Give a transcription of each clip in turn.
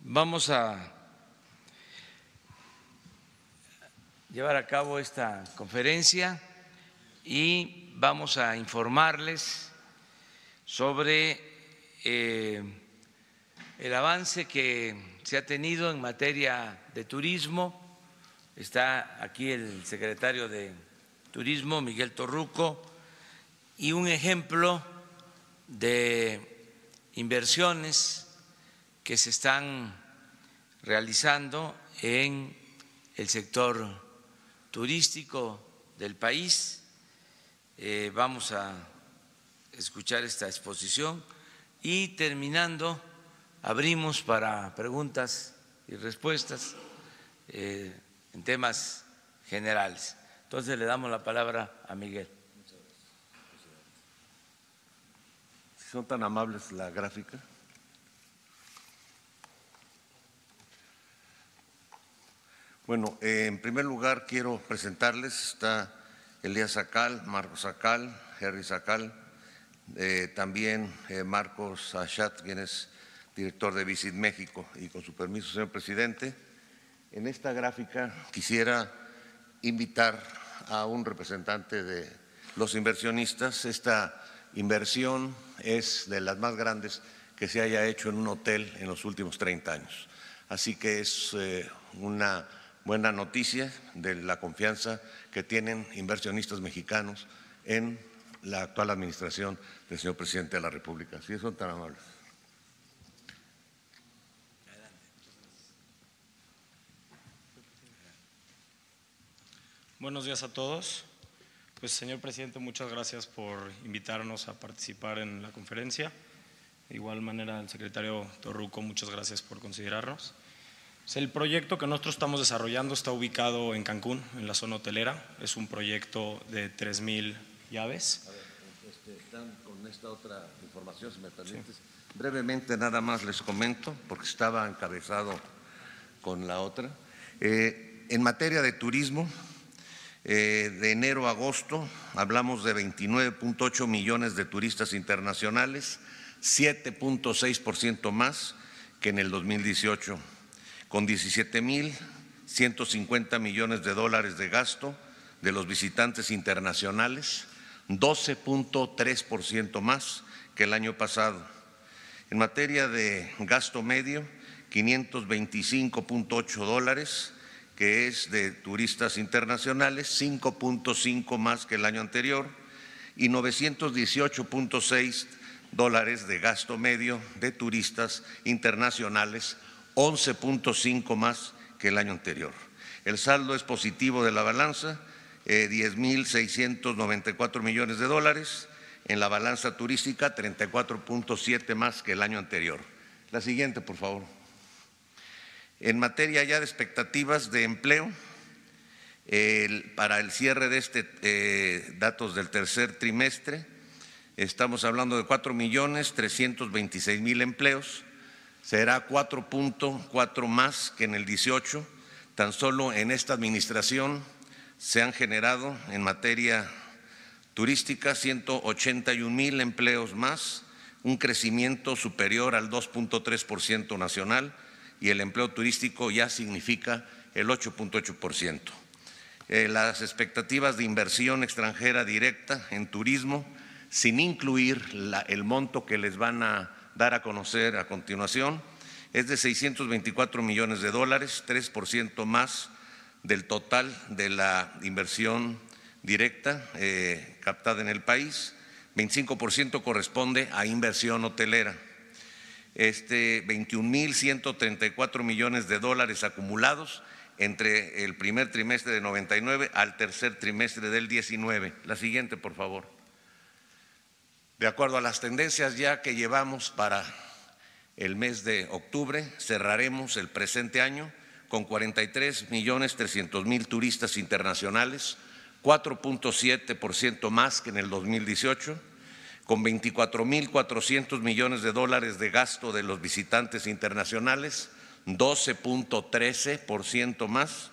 Vamos a llevar a cabo esta conferencia y vamos a informarles sobre eh, el avance que se ha tenido en materia de turismo. Está aquí el secretario de Turismo, Miguel Torruco, y un ejemplo de inversiones que se están realizando en el sector turístico del país. Eh, vamos a escuchar esta exposición y terminando abrimos para preguntas y respuestas eh, en temas generales. Entonces le damos la palabra a Miguel. Si son tan amables la gráfica. Bueno, eh, en primer lugar quiero presentarles, está Elías Sacal, Marcos Sacal, Henry Sacal, eh, también eh, Marcos Achat, quien es director de Visit México. Y con su permiso, señor presidente, en esta gráfica quisiera invitar a un representante de los inversionistas. Esta inversión es de las más grandes que se haya hecho en un hotel en los últimos 30 años. Así que es eh, una buena noticia de la confianza que tienen inversionistas mexicanos en la actual administración del señor presidente de la República. Si son tan amables. Buenos días a todos. Pues, señor presidente, muchas gracias por invitarnos a participar en la conferencia. De igual manera, al secretario Torruco, muchas gracias por considerarnos. Pues, el proyecto que nosotros estamos desarrollando está ubicado en Cancún, en la zona hotelera. Es un proyecto de 3.000 llaves están con esta otra información, si me permites. Brevemente nada más les comento, porque estaba encabezado con la otra. Eh, en materia de turismo, de enero a agosto hablamos de 29.8 millones de turistas internacionales, 7.6% más que en el 2018, con 17.150 millones de dólares de gasto de los visitantes internacionales 12.3% más que el año pasado. En materia de gasto medio, 525.8 dólares, que es de turistas internacionales, 5.5 más que el año anterior, y 918.6 dólares de gasto medio de turistas internacionales, 11.5 más que el año anterior. El saldo es positivo de la balanza, eh, 10.694 millones de dólares. En la balanza turística, 34.7 más que el año anterior. La siguiente, por favor. En materia ya de expectativas de empleo, para el cierre de este eh, datos del tercer trimestre, estamos hablando de 4 millones 326 mil empleos, será 4.4 más que en el 18, tan solo en esta administración se han generado en materia turística 181 mil empleos más, un crecimiento superior al 2.3% nacional y el empleo turístico ya significa el 8.8%. Eh, las expectativas de inversión extranjera directa en turismo, sin incluir el monto que les van a dar a conocer a continuación, es de 624 millones de dólares, 3% más del total de la inversión directa eh, captada en el país, 25% corresponde a inversión hotelera. Este 21.134 millones de dólares acumulados entre el primer trimestre de 99 al tercer trimestre del 19. La siguiente, por favor. De acuerdo a las tendencias ya que llevamos para el mes de octubre, cerraremos el presente año con 43 millones 300 mil turistas internacionales, 4.7% más que en el 2018, con 24 mil 400 millones de dólares de gasto de los visitantes internacionales, 12.13% más,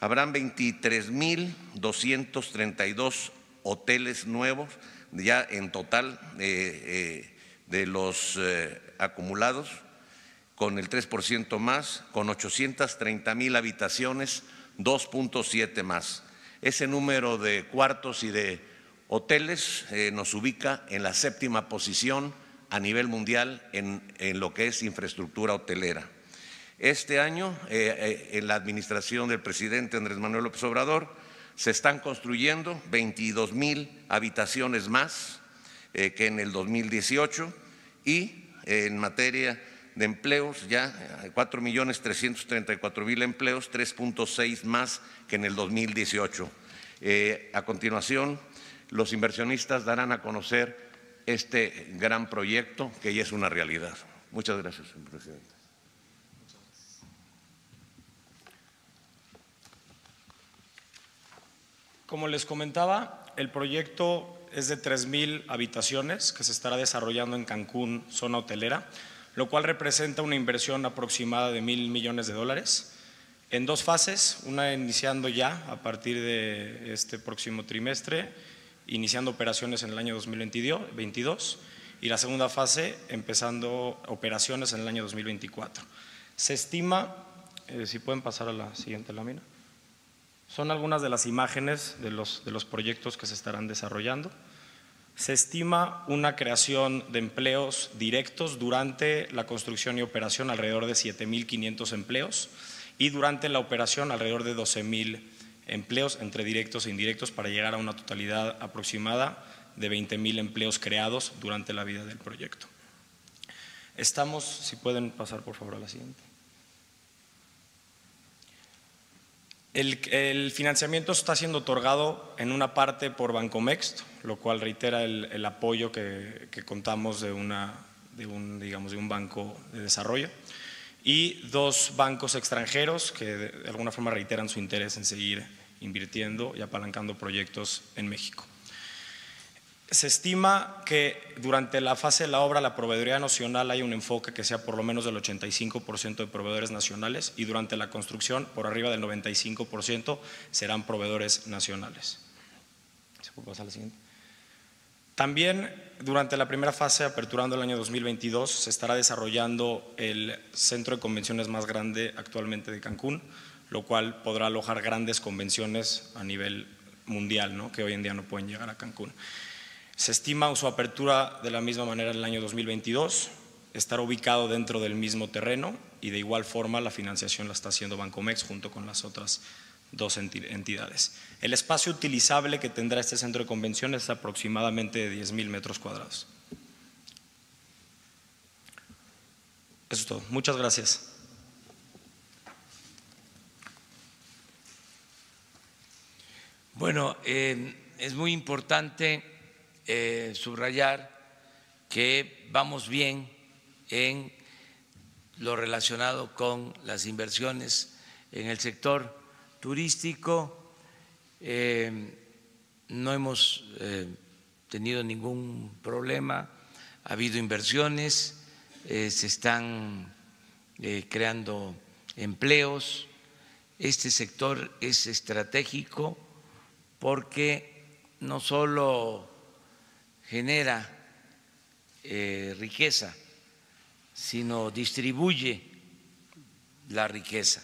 Habrán 23.232 hoteles nuevos, ya en total eh, eh, de los eh, acumulados, con el 3% más, con 830 mil habitaciones, 2.7 más. Ese número de cuartos y de hoteles nos ubica en la séptima posición a nivel mundial en, lo que es infraestructura hotelera. Este año, en la administración del presidente Andrés Manuel López Obrador, se están construyendo 22 mil habitaciones más eh, que en el 2018 y en materia de empleos ya 4 millones 334 mil empleos, 3.6 más que en el 2018. Eh, a continuación, los inversionistas darán a conocer este gran proyecto que ya es una realidad. Muchas gracias, señor presidente. Como les comentaba, el proyecto es de 3.000 habitaciones que se estará desarrollando en Cancún, zona hotelera, lo cual representa una inversión aproximada de mil millones de dólares en dos fases, una iniciando ya a partir de este próximo trimestre, iniciando operaciones en el año 2022 y la segunda fase empezando operaciones en el año 2024. Se estima, eh, si pueden pasar a la siguiente lámina. Son algunas de las imágenes de los, de los proyectos que se estarán desarrollando. Se estima una creación de empleos directos durante la construcción y operación alrededor de 7.500 empleos y durante la operación alrededor de 12.000 empleos entre directos e indirectos para llegar a una totalidad aproximada de 20.000 empleos creados durante la vida del proyecto. Estamos, si pueden pasar por favor a la siguiente. El, financiamiento está siendo otorgado en una parte por Bancomext, lo cual reitera el, apoyo que, contamos de, una, un, digamos, de un banco de desarrollo, y dos bancos extranjeros que de alguna forma reiteran su interés en seguir invirtiendo y apalancando proyectos en México. Se estima que durante la fase de la obra la proveeduría nacional hay un enfoque que sea por lo menos del 85% de proveedores nacionales y durante la construcción por arriba del 95% serán proveedores nacionales. También durante la primera fase, aperturando el año 2022, se estará desarrollando el centro de convenciones más grande actualmente de Cancún, lo cual podrá alojar grandes convenciones a nivel mundial, ¿no? que hoy en día no pueden llegar a Cancún. Se estima su apertura de la misma manera en el año 2022, estar ubicado dentro del mismo terreno y de igual forma la financiación la está haciendo Bancomex junto con las otras dos entidades. El espacio utilizable que tendrá este centro de convenciones es aproximadamente de 10 mil metros cuadrados. Eso es todo. Muchas gracias. Bueno, eh, es muy importante eh, subrayar que vamos bien en lo relacionado con las inversiones en el sector turístico. Eh, no hemos tenido ningún problema, ha habido inversiones, se están creando empleos. Este sector es estratégico porque no solo genera eh, riqueza, sino distribuye la riqueza.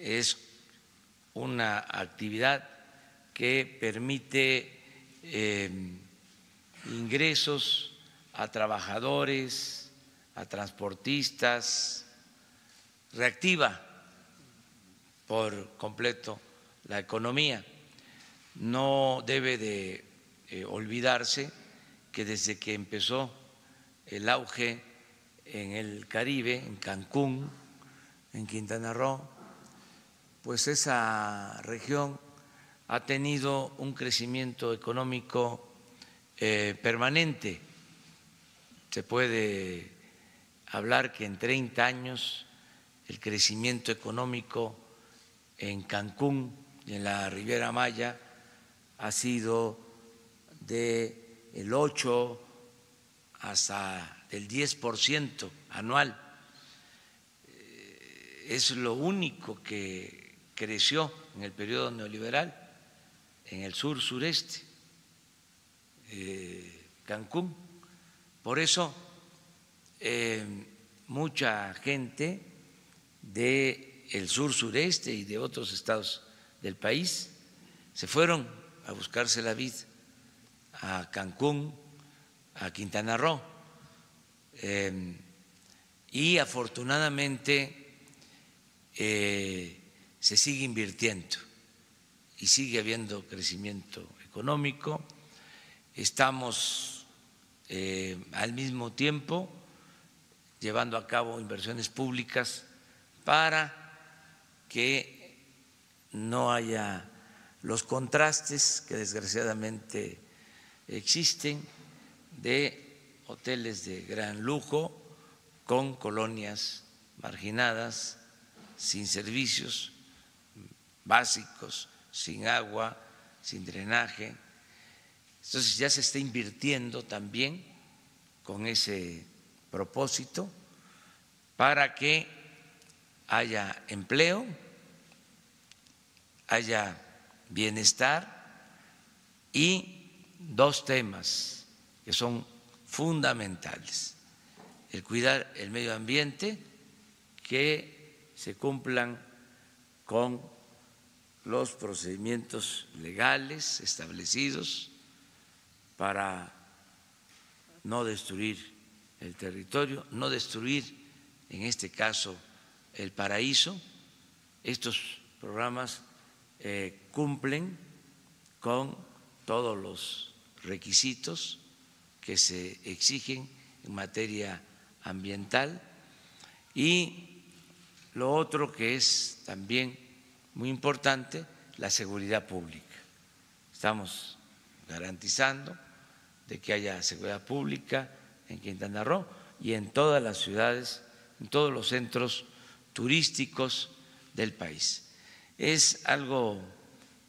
Es una actividad que permite eh, ingresos a trabajadores, a transportistas, reactiva por completo la economía. No debe de eh, olvidarse que desde que empezó el auge en el Caribe, en Cancún, en Quintana Roo, pues esa región ha tenido un crecimiento económico eh, permanente. Se puede hablar que en 30 años el crecimiento económico en Cancún en la Riviera Maya ha sido del 8 hasta del 10% anual. Eh, es lo único que, creció en el periodo neoliberal en el sur sureste, eh, Cancún. Por eso eh, mucha gente del el sur sureste y de otros estados del país se fueron a buscarse la vida a Cancún, a Quintana Roo. Eh, y afortunadamente eh, se sigue invirtiendo y sigue habiendo crecimiento económico. Estamos eh, al mismo tiempo llevando a cabo inversiones públicas para que no haya los contrastes que desgraciadamente existen de hoteles de gran lujo con colonias marginadas, sin servicios básicos, sin agua, sin drenaje. Entonces ya se está invirtiendo también con ese propósito para que haya empleo, haya bienestar y dos temas que son fundamentales el cuidar el medio ambiente, que se cumplan con los procedimientos legales establecidos para no destruir el territorio, no destruir, en este caso, el paraíso. Estos programas eh, cumplen con todos los requisitos que se exigen en materia ambiental y lo otro que es también muy importante, la seguridad pública. Estamos garantizando de que haya seguridad pública en Quintana Roo y en todas las ciudades, en todos los centros turísticos del país. Es algo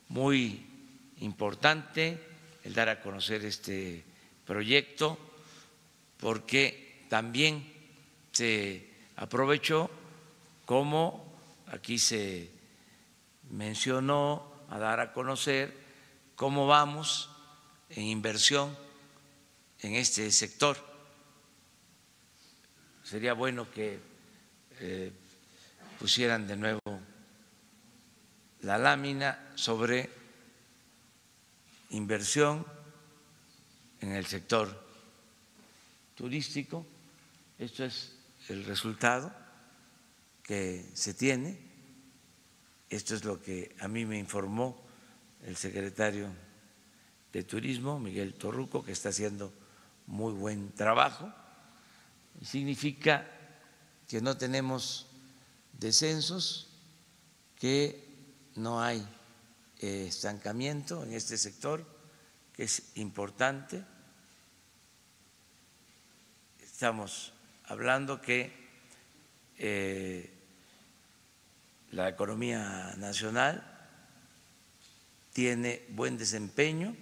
muy importante el dar a conocer este proyecto porque también se aprovechó como aquí se mencionó a dar a conocer cómo vamos en inversión en este sector. Sería bueno que eh, pusieran de nuevo la lámina sobre inversión en el sector turístico esto es el resultado que se tiene. Esto es lo que a mí me informó el secretario de Turismo, Miguel Torruco, que está haciendo muy buen trabajo. Significa que no tenemos descensos, que no hay eh, estancamiento en este sector, que es importante. Estamos hablando que eh, la economía nacional tiene buen desempeño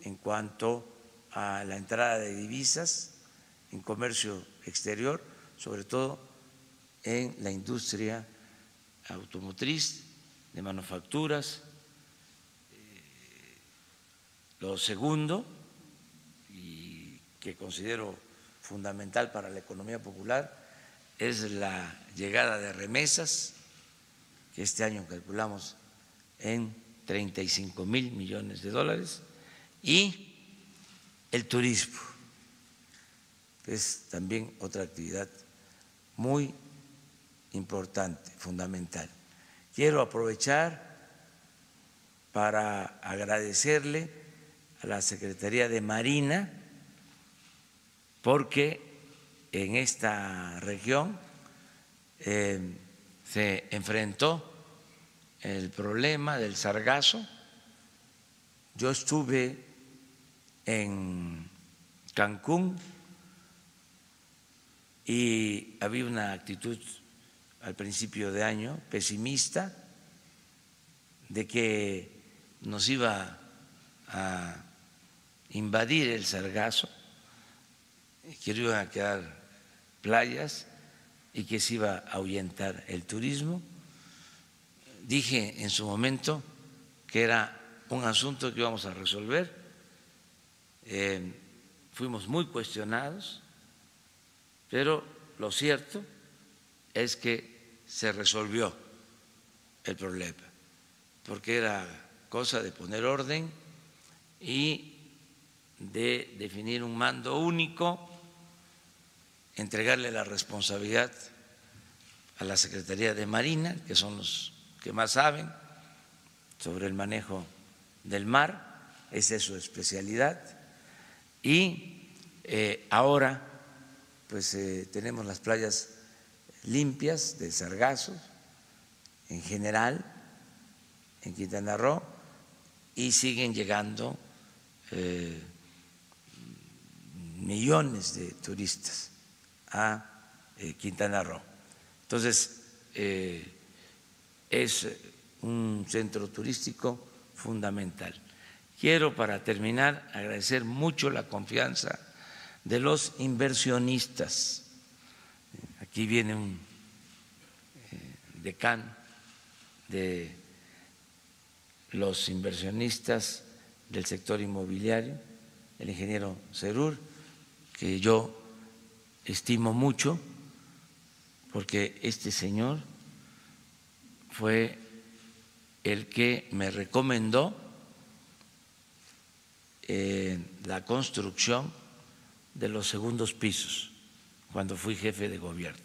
en cuanto a la entrada de divisas en comercio exterior, sobre todo en la industria automotriz, de manufacturas. Eh, lo segundo, y que considero fundamental para la economía popular es la llegada de remesas, que este año calculamos en 35 mil millones de dólares, y el turismo, que es también otra actividad muy importante, fundamental. Quiero aprovechar para agradecerle a la Secretaría de Marina, porque en esta región eh, se enfrentó el problema del sargazo. Yo estuve en Cancún y había una actitud al principio de año pesimista de que nos iba a invadir el sargazo que iban a quedar playas y que se iba a ahuyentar el turismo. dije en su momento que era un asunto que íbamos a resolver. Eh, fuimos muy cuestionados, pero lo cierto es que se resolvió el problema, porque era cosa de poner orden y de definir un mando único, entregarle la responsabilidad a la Secretaría de Marina, que son los que más saben sobre el manejo del mar, esa es su especialidad, y eh, ahora pues eh, tenemos las playas limpias de sargazos en general en Quintana Roo y siguen llegando eh, millones de turistas a Quintana Roo. Entonces, es un centro turístico fundamental. Quiero, para terminar, agradecer mucho la confianza de los inversionistas. Aquí viene un eh, decano de los inversionistas del sector inmobiliario, el ingeniero Cerur, que yo estimo mucho, porque este señor fue el que me recomendó eh, la construcción de los segundos pisos cuando fui jefe de gobierno.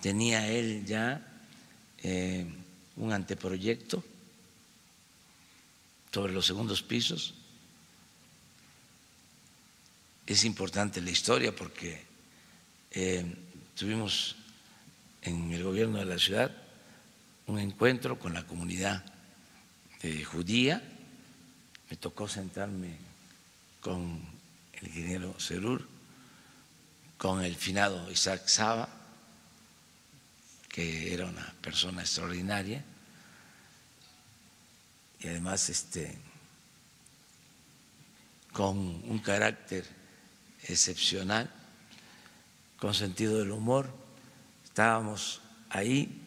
Tenía él ya eh, un anteproyecto sobre los segundos pisos. Es importante la historia porque eh, tuvimos en el gobierno de la ciudad un encuentro con la comunidad eh, judía. Me tocó sentarme con el ingeniero Cerur, con el finado Isaac Saba, que era una persona extraordinaria y además este, con un carácter excepcional, con sentido del humor Estábamos ahí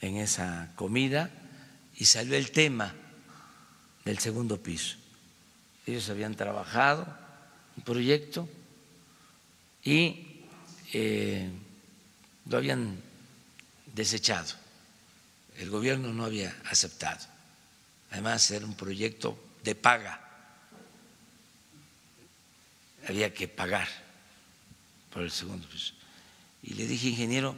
en esa comida y salió el tema del segundo piso. Ellos habían trabajado un proyecto y eh, lo habían desechado. El gobierno no había aceptado. Además, era un proyecto de paga. Había que pagar por el segundo piso. Y le dije, ingeniero,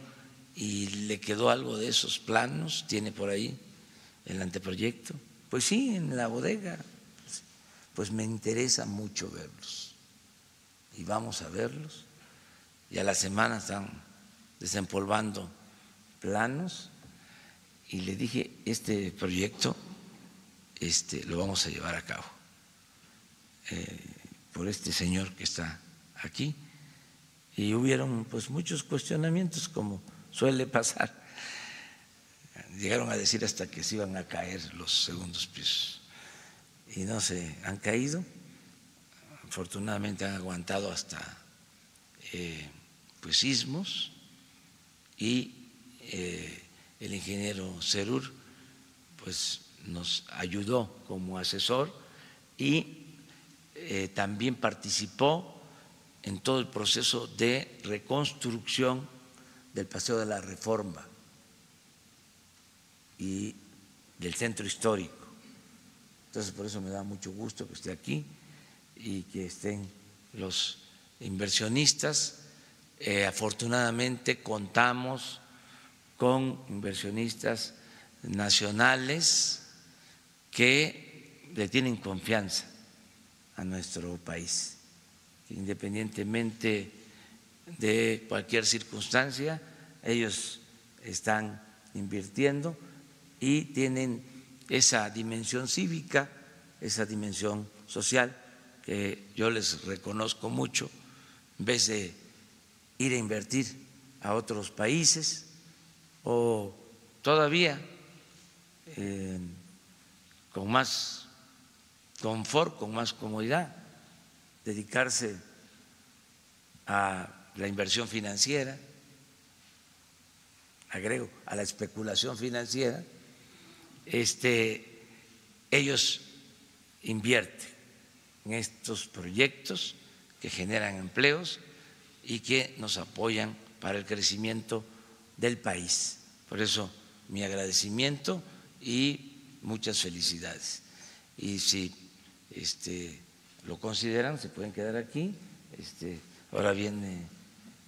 ¿y le quedó algo de esos planos? ¿Tiene por ahí el anteproyecto? Pues sí, en la bodega. Pues me interesa mucho verlos. Y vamos a verlos. Y a la semana están desempolvando planos. Y le dije, este proyecto este, lo vamos a llevar a cabo. Eh, por este señor que está aquí y hubieron pues muchos cuestionamientos como suele pasar. Llegaron a decir hasta que se iban a caer los segundos pisos y no se han caído. Afortunadamente han aguantado hasta eh, pues sismos y eh, el ingeniero Cerur pues nos ayudó como asesor y eh, también participó en todo el proceso de reconstrucción del Paseo de la Reforma y del centro histórico. Entonces, por eso me da mucho gusto que esté aquí y que estén los inversionistas. Eh, afortunadamente contamos con inversionistas nacionales que le tienen confianza a nuestro país. Independientemente de cualquier circunstancia, ellos están invirtiendo y tienen esa dimensión cívica, esa dimensión social que yo les reconozco mucho, en vez de ir a invertir a otros países o todavía eh, con más confort, con más comodidad, dedicarse a la inversión financiera agrego, a la especulación financiera, este, ellos invierten en estos proyectos que generan empleos y que nos apoyan para el crecimiento del país. Por eso mi agradecimiento y muchas felicidades. Y si este, lo consideran, se pueden quedar aquí. Este, ahora viene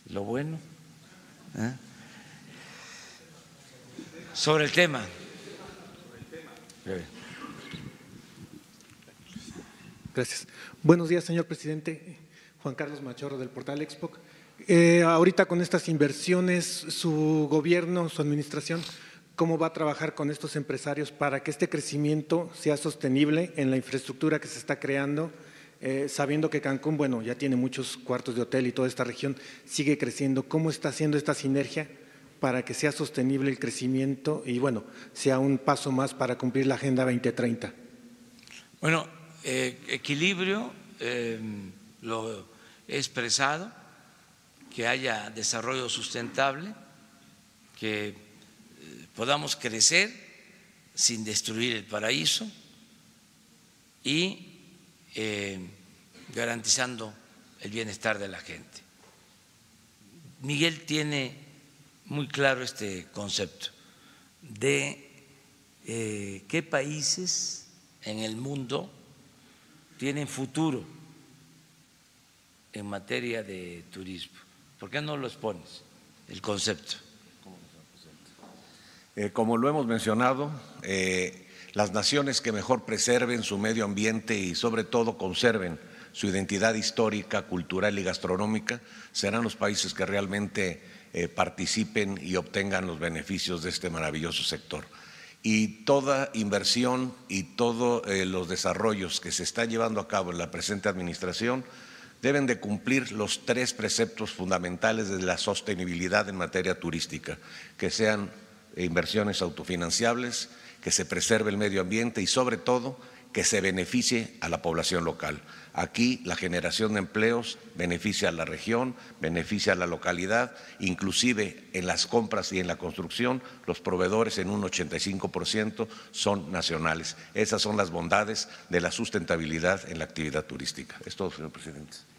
lo bueno. ¿eh? Sobre el tema. Gracias. Buenos días, señor presidente. Juan Carlos Machorro del portal Expo. Eh, ahorita con estas inversiones, su gobierno, su administración, ¿cómo va a trabajar con estos empresarios para que este crecimiento sea sostenible en la infraestructura que se está creando? Eh, sabiendo que Cancún, bueno, ya tiene muchos cuartos de hotel y toda esta región sigue creciendo. ¿Cómo está haciendo esta sinergia para que sea sostenible el crecimiento y, bueno, sea un paso más para cumplir la Agenda 2030? Bueno, eh, equilibrio, lo he expresado, que haya desarrollo sustentable, que eh, podamos crecer sin destruir el paraíso y eh, garantizando el bienestar de la gente. Miguel tiene muy claro este concepto de eh, qué países en el mundo tienen futuro en materia de turismo. ¿Por qué no lo expones, el concepto? Eh, como lo hemos mencionado, eh, las naciones que mejor preserven su medio ambiente y sobre todo conserven su identidad histórica, cultural y gastronómica serán los países que realmente eh, participen y obtengan los beneficios de este maravilloso sector. Y toda inversión y todos los desarrollos que se están llevando a cabo en la presente administración deben de cumplir los tres preceptos fundamentales de la sostenibilidad en materia turística, que sean inversiones autofinanciables, que se preserve el medio ambiente y sobre todo que se beneficie a la población local. Aquí la generación de empleos beneficia a la región, beneficia a la localidad, inclusive en las compras y en la construcción los proveedores en un 85% son nacionales. Esas son las bondades de la sustentabilidad en la actividad turística. Es todo, señor presidente.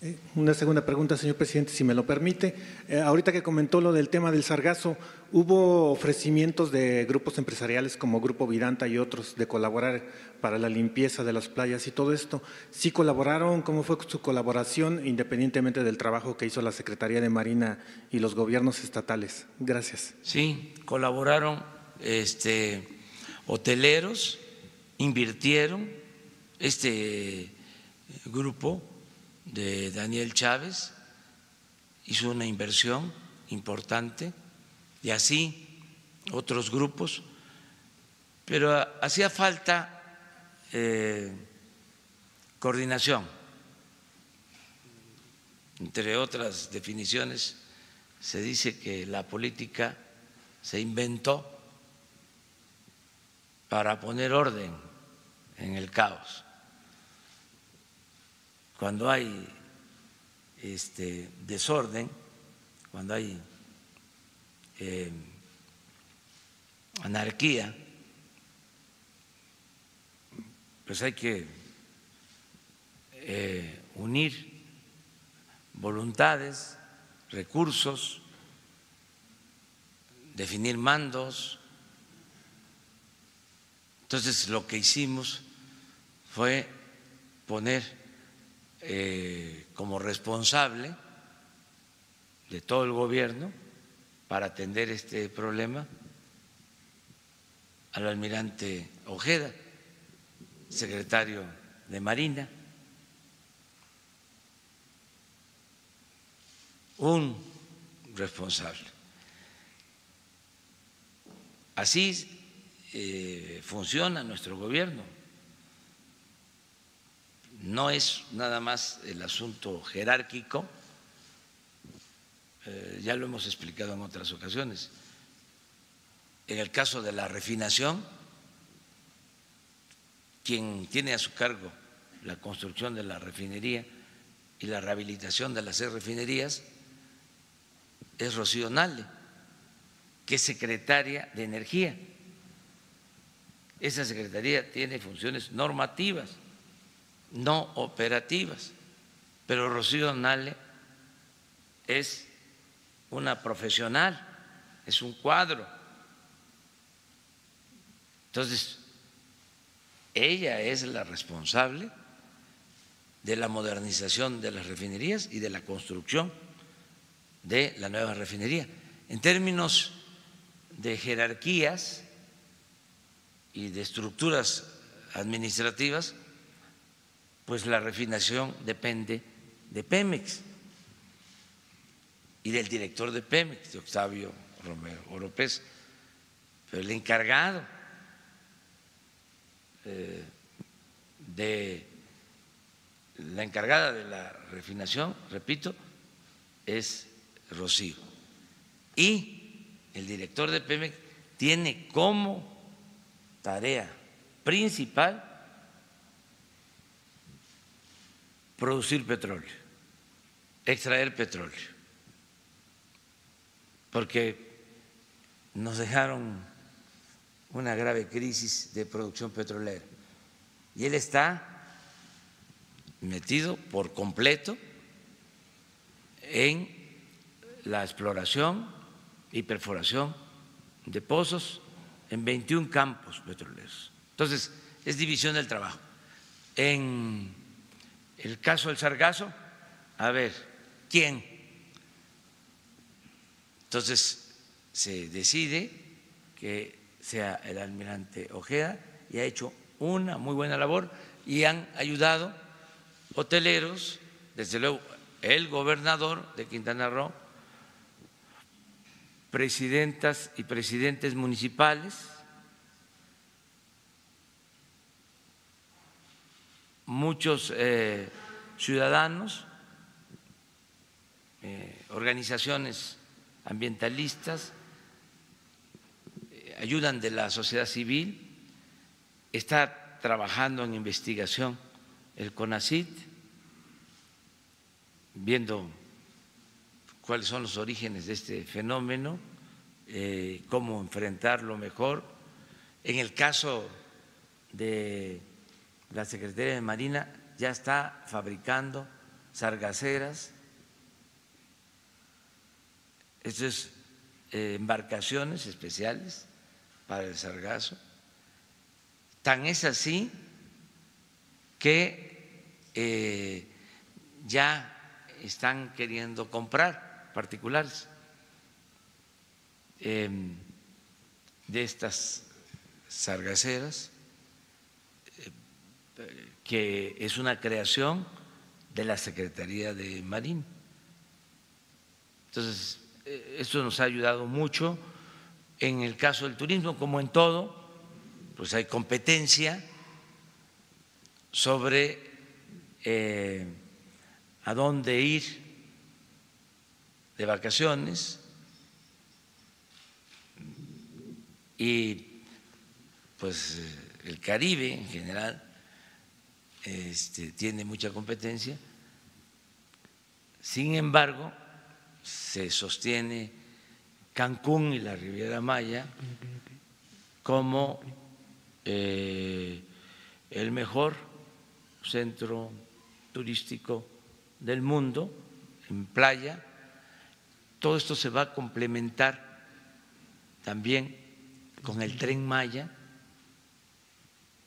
Eh, una segunda pregunta, señor presidente, si me lo permite. Eh, ahorita que comentó lo del tema del sargazo, ¿hubo ofrecimientos de grupos empresariales como Grupo Vidanta y otros de colaborar para la limpieza de las playas y todo esto? ¿Sí colaboraron? ¿Cómo fue su colaboración independientemente del trabajo que hizo la Secretaría de Marina y los gobiernos estatales? Gracias. Sí, colaboraron este, hoteleros, invirtieron este grupo de Daniel Chávez, hizo una inversión importante y así otros grupos, pero hacía falta eh, coordinación. Entre otras definiciones, se dice que la política se inventó para poner orden en el caos cuando hay este, desorden, cuando hay eh, anarquía, pues hay que eh, unir voluntades, recursos, definir mandos. Entonces lo que hicimos fue poner eh, como responsable de todo el gobierno para atender este problema al almirante Ojeda, secretario de Marina, un responsable. Así eh, funciona nuestro gobierno no es nada más el asunto jerárquico, eh, ya lo hemos explicado en otras ocasiones. En el caso de la refinación, quien tiene a su cargo la construcción de la refinería y la rehabilitación de las seis refinerías es Rocío Nale, que es secretaria de Energía. Esa secretaría tiene funciones normativas, no operativas, pero Rocío Nale es una profesional, es un cuadro. Entonces, ella es la responsable de la modernización de las refinerías y de la construcción de la nueva refinería. En términos de jerarquías y de estructuras administrativas, pues la refinación depende de Pemex y del director de Pemex, de Octavio Romero Oropés, pero el encargado eh, de la encargada de la refinación, repito, es Rocío. Y el director de Pemex tiene como tarea principal producir petróleo, extraer petróleo, porque nos dejaron una grave crisis de producción petrolera y él está metido por completo en la exploración y perforación de pozos en 21 campos petroleros. Entonces, es división del trabajo. En el caso del sargazo, a ver, ¿quién? Entonces, se decide que sea el almirante Ojeda y ha hecho una muy buena labor y han ayudado hoteleros, desde luego el gobernador de Quintana Roo, presidentas y presidentes municipales, muchos eh, ciudadanos, eh, organizaciones ambientalistas, eh, ayudan de la sociedad civil, está trabajando en investigación el CONACIT, viendo cuáles son los orígenes de este fenómeno, cómo enfrentarlo mejor. En el caso de la Secretaría de Marina, ya está fabricando sargaceras, esto es eh, embarcaciones especiales para el sargazo. Tan es así que eh, ya están queriendo comprar particulares em, de estas sargaceras, eh, que es una creación de la Secretaría de Marina. Entonces, eh, esto nos ha ayudado mucho. En el caso del turismo, como en todo, pues hay competencia sobre eh, a dónde ir de vacaciones y pues el Caribe en general este, tiene mucha competencia. Sin embargo, se sostiene Cancún y la Riviera Maya como eh, el mejor centro turístico del mundo, en playa. Todo esto se va a complementar también con el tren Maya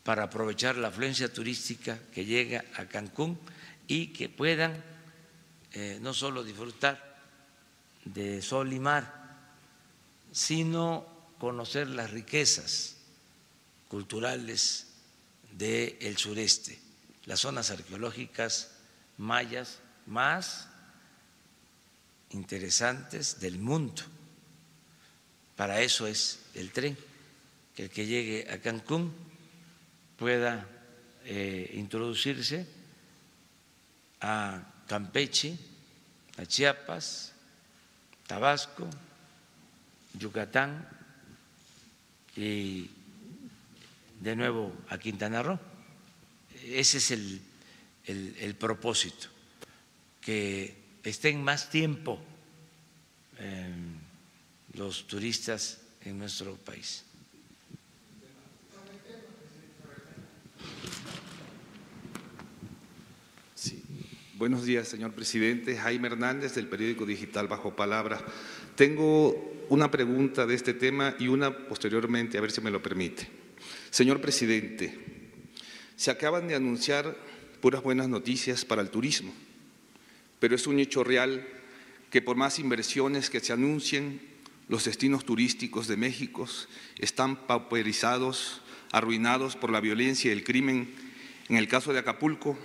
para aprovechar la afluencia turística que llega a Cancún y que puedan eh, no solo disfrutar de sol y mar, sino conocer las riquezas culturales del sureste, las zonas arqueológicas mayas más interesantes del mundo. Para eso es el tren, que el que llegue a Cancún pueda eh, introducirse a Campeche, a Chiapas, Tabasco, Yucatán y de nuevo a Quintana Roo. Ese es el, el, propósito, que estén más tiempo los turistas en nuestro país. Buenos días, señor presidente. Jaime Hernández, del periódico digital Bajo Palabra. Tengo una pregunta de este tema y una posteriormente, a ver si me lo permite. Señor presidente, se acaban de anunciar puras buenas noticias para el turismo, pero es un hecho real que por más inversiones que se anuncien, los destinos turísticos de México están pauperizados, arruinados por la violencia y el crimen. En el caso de Acapulco,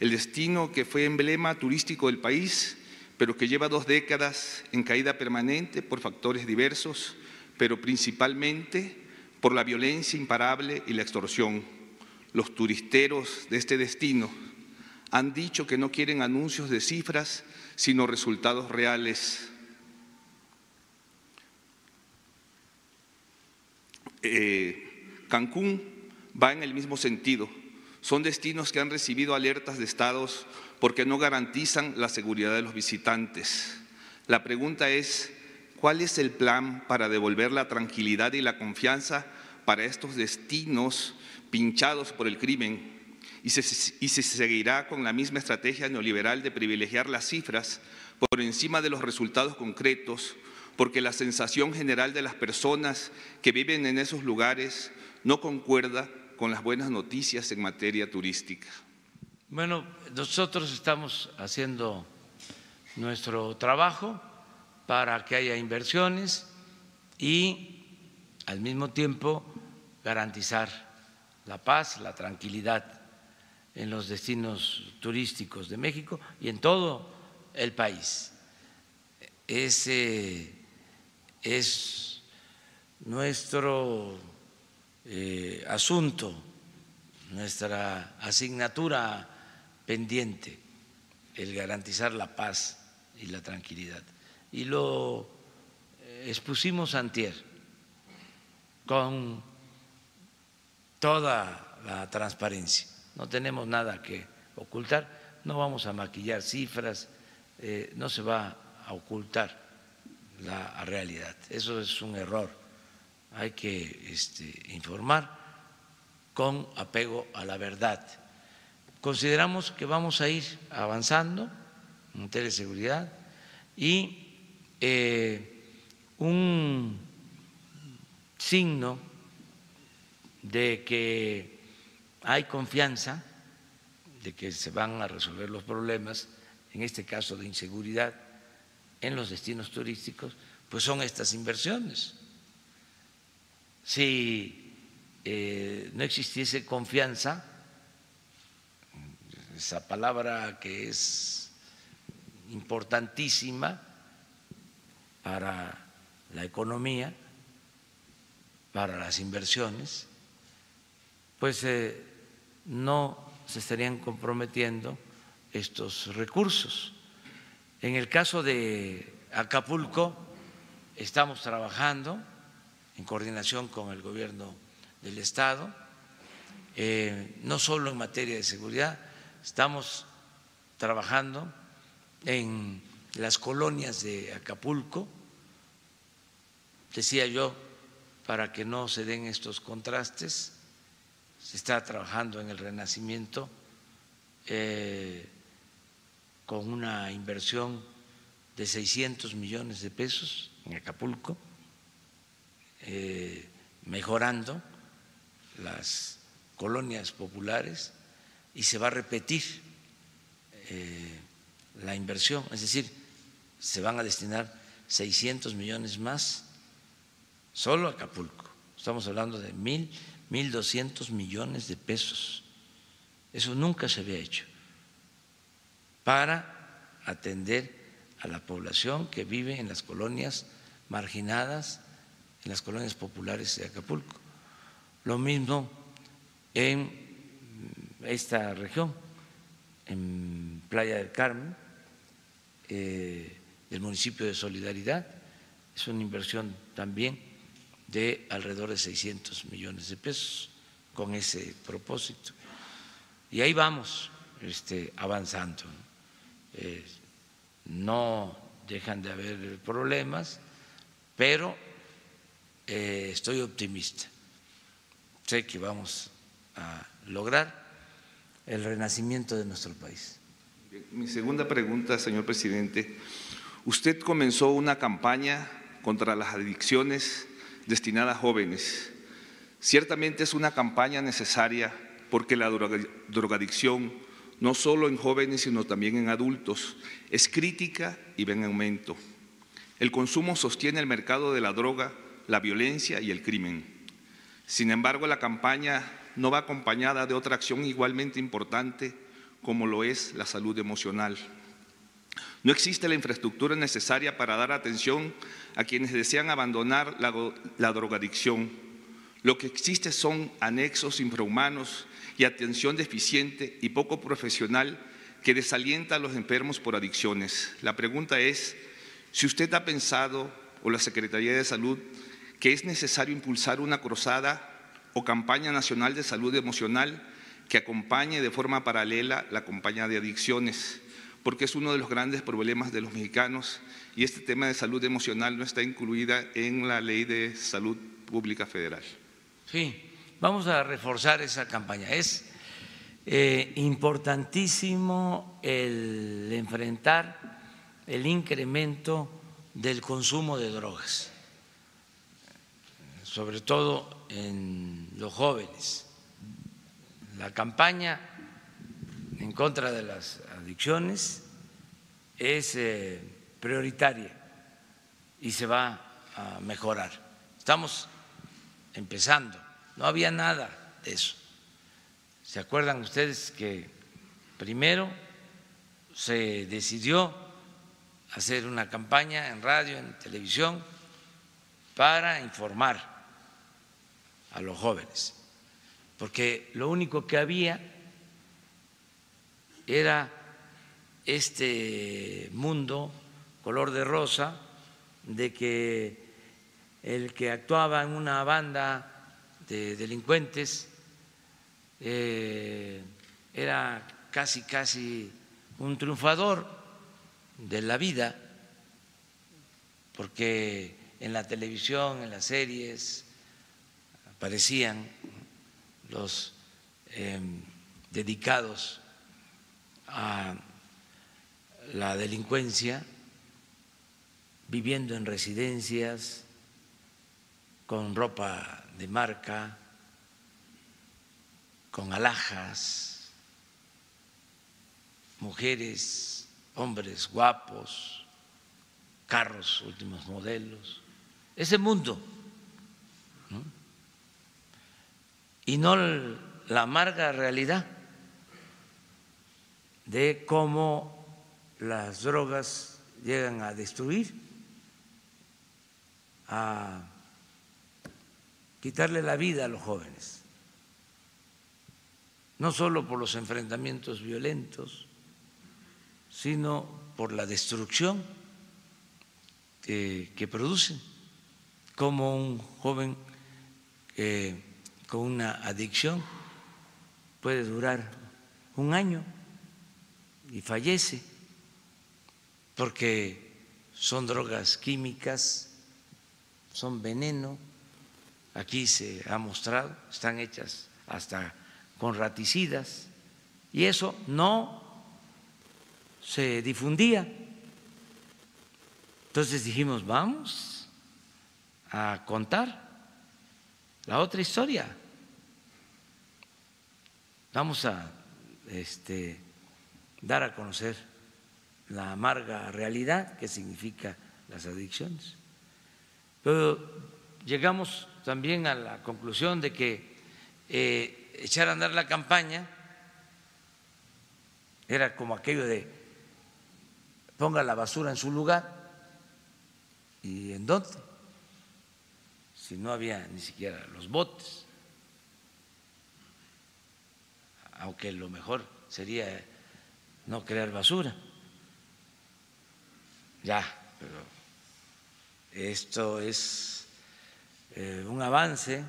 el destino que fue emblema turístico del país, pero que lleva dos décadas en caída permanente por factores diversos, pero principalmente por la violencia imparable y la extorsión. Los turisteros de este destino han dicho que no quieren anuncios de cifras, sino resultados reales. Eh, Cancún va en el mismo sentido. Son destinos que han recibido alertas de estados porque no garantizan la seguridad de los visitantes. La pregunta es, ¿cuál es el plan para devolver la tranquilidad y la confianza para estos destinos pinchados por el crimen? Y se, y se seguirá con la misma estrategia neoliberal de privilegiar las cifras por encima de los resultados concretos, porque la sensación general de las personas que viven en esos lugares no concuerda con las buenas noticias en materia turística. Bueno, nosotros estamos haciendo nuestro trabajo para que haya inversiones y al mismo tiempo garantizar la paz, la tranquilidad en los destinos turísticos de México y en todo el país. Ese es nuestro eh, asunto, nuestra asignatura pendiente, el garantizar la paz y la tranquilidad. Y lo eh, expusimos antier con toda la transparencia. No tenemos nada que ocultar, no vamos a maquillar cifras, eh, no se va a ocultar la realidad. Eso es un error. Hay que este, informar con apego a la verdad. Consideramos que vamos a ir avanzando en materia de seguridad y eh, un signo de que hay confianza de que se van a resolver los problemas, en este caso de inseguridad, en los destinos turísticos, pues son estas inversiones. Si eh, no existiese confianza, esa palabra que es importantísima para la economía, para las inversiones, pues eh, no se estarían comprometiendo estos recursos. En el caso de Acapulco, estamos trabajando en coordinación con el gobierno del Estado, eh, no solo en materia de seguridad, estamos trabajando en las colonias de Acapulco, decía yo, para que no se den estos contrastes, se está trabajando en el renacimiento. Eh, con una inversión de 600 millones de pesos en Acapulco, eh, mejorando las colonias populares y se va a repetir eh, la inversión, es decir, se van a destinar 600 millones más solo a Acapulco. Estamos hablando de mil, mil doscientos millones de pesos. Eso nunca se había hecho para atender a la población que vive en las colonias marginadas, en las colonias populares de Acapulco. Lo mismo en esta región, en Playa del Carmen, eh, del municipio de Solidaridad, es una inversión también de alrededor de 600 millones de pesos con ese propósito. Y ahí vamos este, avanzando. Eh, no dejan de haber problemas, pero eh, estoy optimista. Sé que vamos a lograr el renacimiento de nuestro país. Mi segunda pregunta, señor presidente. Usted comenzó una campaña contra las adicciones destinada a jóvenes. Ciertamente es una campaña necesaria porque la drogadicción, no solo en jóvenes, sino también en adultos, es crítica y va en aumento. El consumo sostiene el mercado de la droga, la violencia y el crimen. Sin embargo, la campaña no va acompañada de otra acción igualmente importante como lo es la salud emocional. No existe la infraestructura necesaria para dar atención a quienes desean abandonar la, drogadicción. Lo que existe son anexos infrahumanos y atención deficiente y poco profesional que desalienta a los enfermos por adicciones. La pregunta es si usted ha pensado, o la Secretaría de Salud, que es necesario impulsar una cruzada o campaña nacional de salud emocional que acompañe de forma paralela la campaña de adicciones, porque es uno de los grandes problemas de los mexicanos y este tema de salud emocional no está incluida en la ley de salud pública federal. Sí, vamos a reforzar esa campaña. Es eh, importantísimo el enfrentar el incremento del consumo de drogas, sobre todo en los jóvenes la campaña en contra de las adicciones es eh, prioritaria y se va a mejorar. Estamos empezando, no había nada de eso. ¿Se acuerdan ustedes que primero se decidió hacer una campaña en radio, en televisión, para informar a los jóvenes? porque lo único que había era este mundo color de rosa de que el que actuaba en una banda de delincuentes eh, era casi casi un triunfador de la vida porque en la televisión, en las series aparecían los em, dedicados a la delincuencia, viviendo en residencias, con ropa de marca, con alhajas, mujeres, hombres guapos, carros últimos modelos, ese mundo y no la amarga realidad de cómo las drogas llegan a destruir, a quitarle la vida a los jóvenes, no solo por los enfrentamientos violentos, sino por la destrucción que, producen, como un joven que con una adicción. Puede durar un año y fallece porque son drogas químicas, son veneno, aquí se ha mostrado, están hechas hasta con raticidas y eso no se difundía. Entonces dijimos, vamos a contar la otra historia. Vamos a este, dar a conocer la amarga realidad que significa las adicciones. Pero llegamos también a la conclusión de que eh, echar a andar la campaña era como aquello de ponga la basura en su lugar y en dónde si no había ni siquiera los botes, aunque lo mejor sería no crear basura. Ya, pero esto es eh, un avance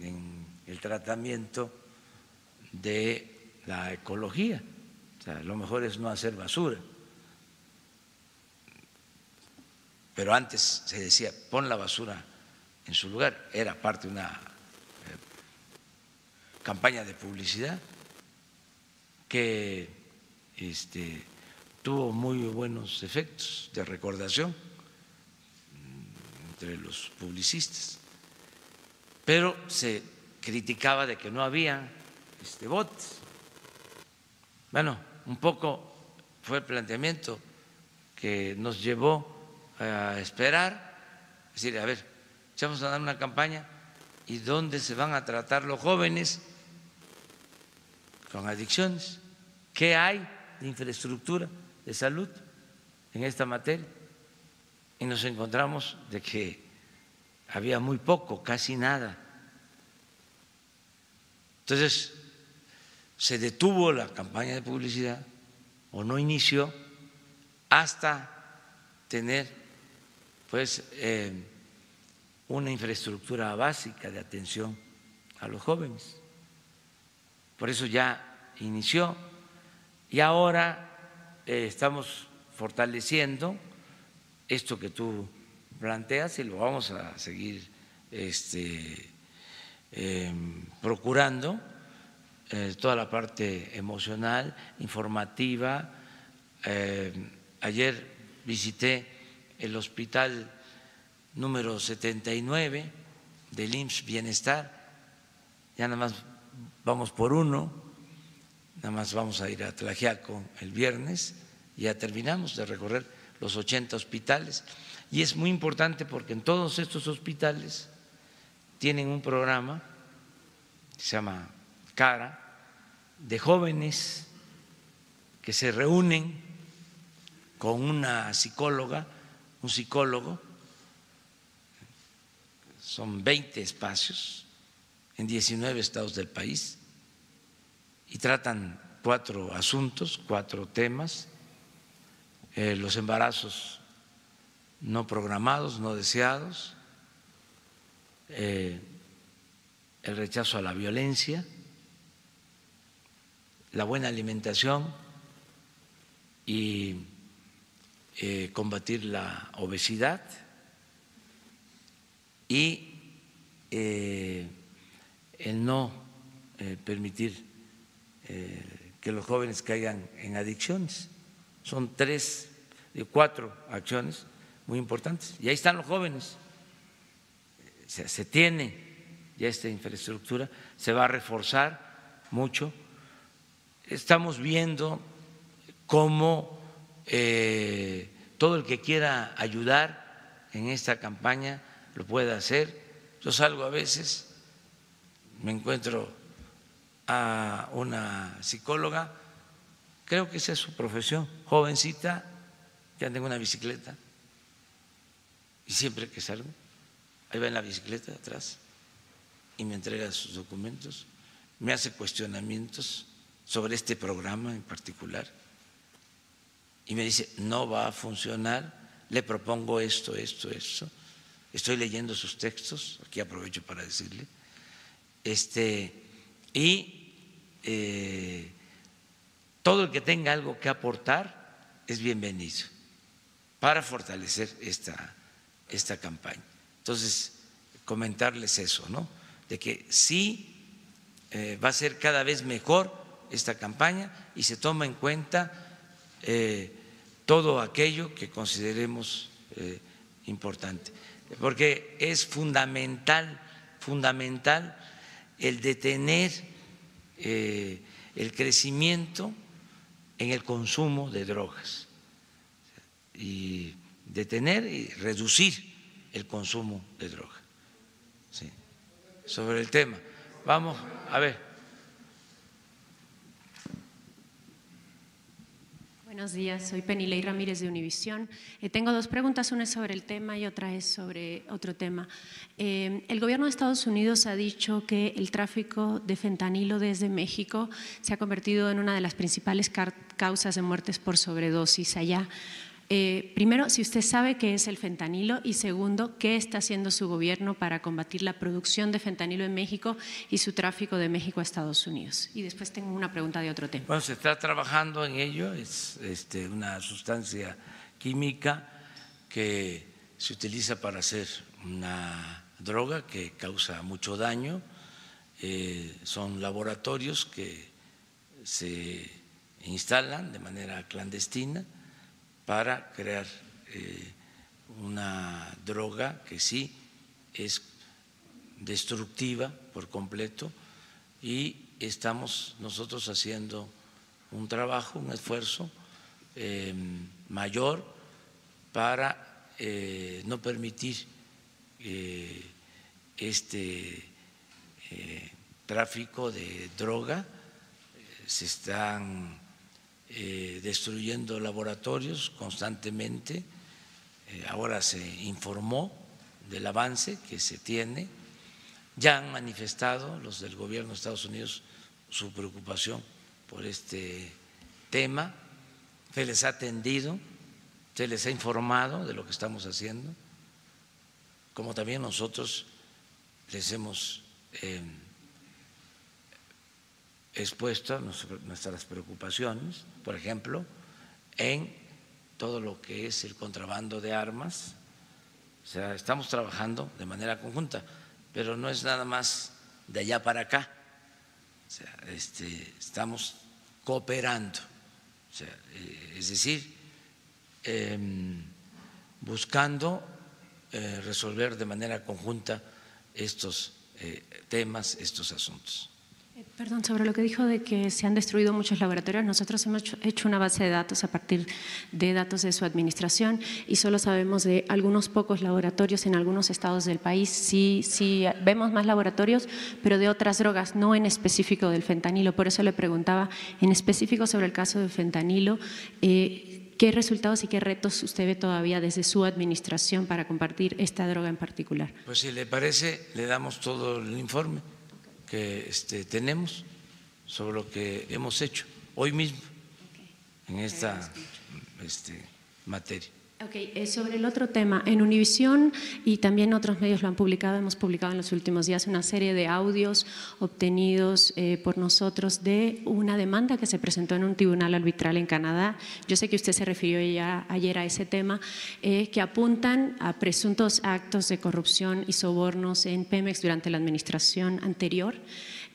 en el tratamiento de la ecología. O sea, lo mejor es no hacer basura. pero antes se decía, pon la basura en su lugar, era parte de una eh, campaña de publicidad que este, tuvo muy buenos efectos de recordación mm, entre los publicistas, pero se criticaba de que no había este, bots. Bueno, un poco fue el planteamiento que nos llevó a esperar, es decir, a ver, echamos a dar una campaña y dónde se van a tratar los jóvenes con adicciones, qué hay de infraestructura de salud en esta materia. Y nos encontramos de que había muy poco, casi nada. Entonces, se detuvo la campaña de publicidad o no inició hasta tener pues eh, una infraestructura básica de atención a los jóvenes. Por eso ya inició y ahora eh, estamos fortaleciendo esto que tú planteas y lo vamos a seguir este, em, procurando eh, toda la parte emocional, informativa. Eh, ayer visité el hospital número 79 del IMSS Bienestar, ya nada más vamos por uno, nada más vamos a ir a Tlajiaco el viernes, ya terminamos de recorrer los 80 hospitales. Y es muy importante porque en todos estos hospitales tienen un programa que se llama cara de jóvenes que se reúnen con una psicóloga, un psicólogo, son 20 espacios en 19 estados del país y tratan cuatro asuntos, cuatro temas, eh, los embarazos no programados, no deseados, eh, el rechazo a la violencia, la buena alimentación y eh, combatir la obesidad y eh, el no eh, permitir que los jóvenes caigan en adicciones. Son tres, cuatro acciones muy importantes. Y ahí están los jóvenes. se tiene ya esta infraestructura, se va a reforzar mucho estamos viendo cómo eh, todo el que quiera ayudar en esta campaña lo puede hacer. Yo salgo a veces, me encuentro a una psicóloga, creo que esa es su profesión, jovencita, que anda en una bicicleta, y siempre que salgo, ahí va en la bicicleta atrás y me entrega sus documentos, me hace cuestionamientos sobre este programa en particular y me dice, no va a funcionar, le propongo esto, esto, esto. Estoy leyendo sus textos, aquí aprovecho para decirle, este, y eh, todo el que tenga algo que aportar es bienvenido para fortalecer esta, esta campaña. Entonces, comentarles eso, ¿no? De que sí eh, va a ser cada vez mejor esta campaña y se toma en cuenta eh, todo aquello que consideremos importante, porque es fundamental, fundamental el detener eh, el crecimiento en el consumo de drogas y detener y reducir el consumo de drogas. Sobre el tema. Vamos, a ver. Buenos días, soy Penilei Ramírez de Univisión. Eh, tengo dos preguntas, una es sobre el tema y otra es sobre otro tema. Eh, el gobierno de Estados Unidos ha dicho que el tráfico de fentanilo desde México se ha convertido en una de las principales causas de muertes por sobredosis allá. Eh, primero, si usted sabe qué es el fentanilo y segundo, qué está haciendo su gobierno para combatir la producción de fentanilo en México y su tráfico de México a Estados Unidos. Y después tengo una pregunta de otro tema. Bueno, se está trabajando en ello, es este, una sustancia química que se utiliza para hacer una droga que causa mucho daño. Eh, son laboratorios que se instalan de manera clandestina para crear eh, una droga que sí es destructiva por completo y estamos nosotros haciendo un trabajo, un esfuerzo eh, mayor para eh, no permitir este tráfico de droga. Se están destruyendo laboratorios constantemente. Eh, ahora se informó del avance que se tiene, ya han manifestado los del gobierno de Estados Unidos su preocupación por este tema, se les ha atendido, se les ha informado de lo que estamos haciendo, como también nosotros les hemos eh, expuesto nuestras preocupaciones, por ejemplo, en todo lo que es el contrabando de armas. O sea, estamos trabajando de manera conjunta, pero no es nada más de allá para acá. O sea, este, estamos cooperando. O sea, eh, es decir, em, buscando eh, resolver de manera conjunta estos eh, temas, estos asuntos. Perdón, sobre lo que dijo de que se han destruido muchos laboratorios, nosotros hemos hecho una base de datos a partir de datos de su administración y solo sabemos de algunos pocos laboratorios en algunos estados del país. Sí, sí vemos más laboratorios, pero de otras drogas, no en específico del fentanilo. Por eso le preguntaba en específico sobre el caso del fentanilo. Eh, ¿Qué resultados y qué retos usted ve todavía desde su administración para compartir esta droga en particular? Pues si le parece, le damos todo el informe que este, tenemos sobre lo que hemos hecho hoy mismo en esta este, materia. Okay. Eh, sobre el otro tema, en Univisión y también otros medios lo han publicado, hemos publicado en los últimos días una serie de audios obtenidos eh, por nosotros de una demanda que se presentó en un tribunal arbitral en Canadá. Yo sé que usted se refirió ya ayer a ese tema, eh, que apuntan a presuntos actos de corrupción y sobornos en Pemex durante la administración anterior.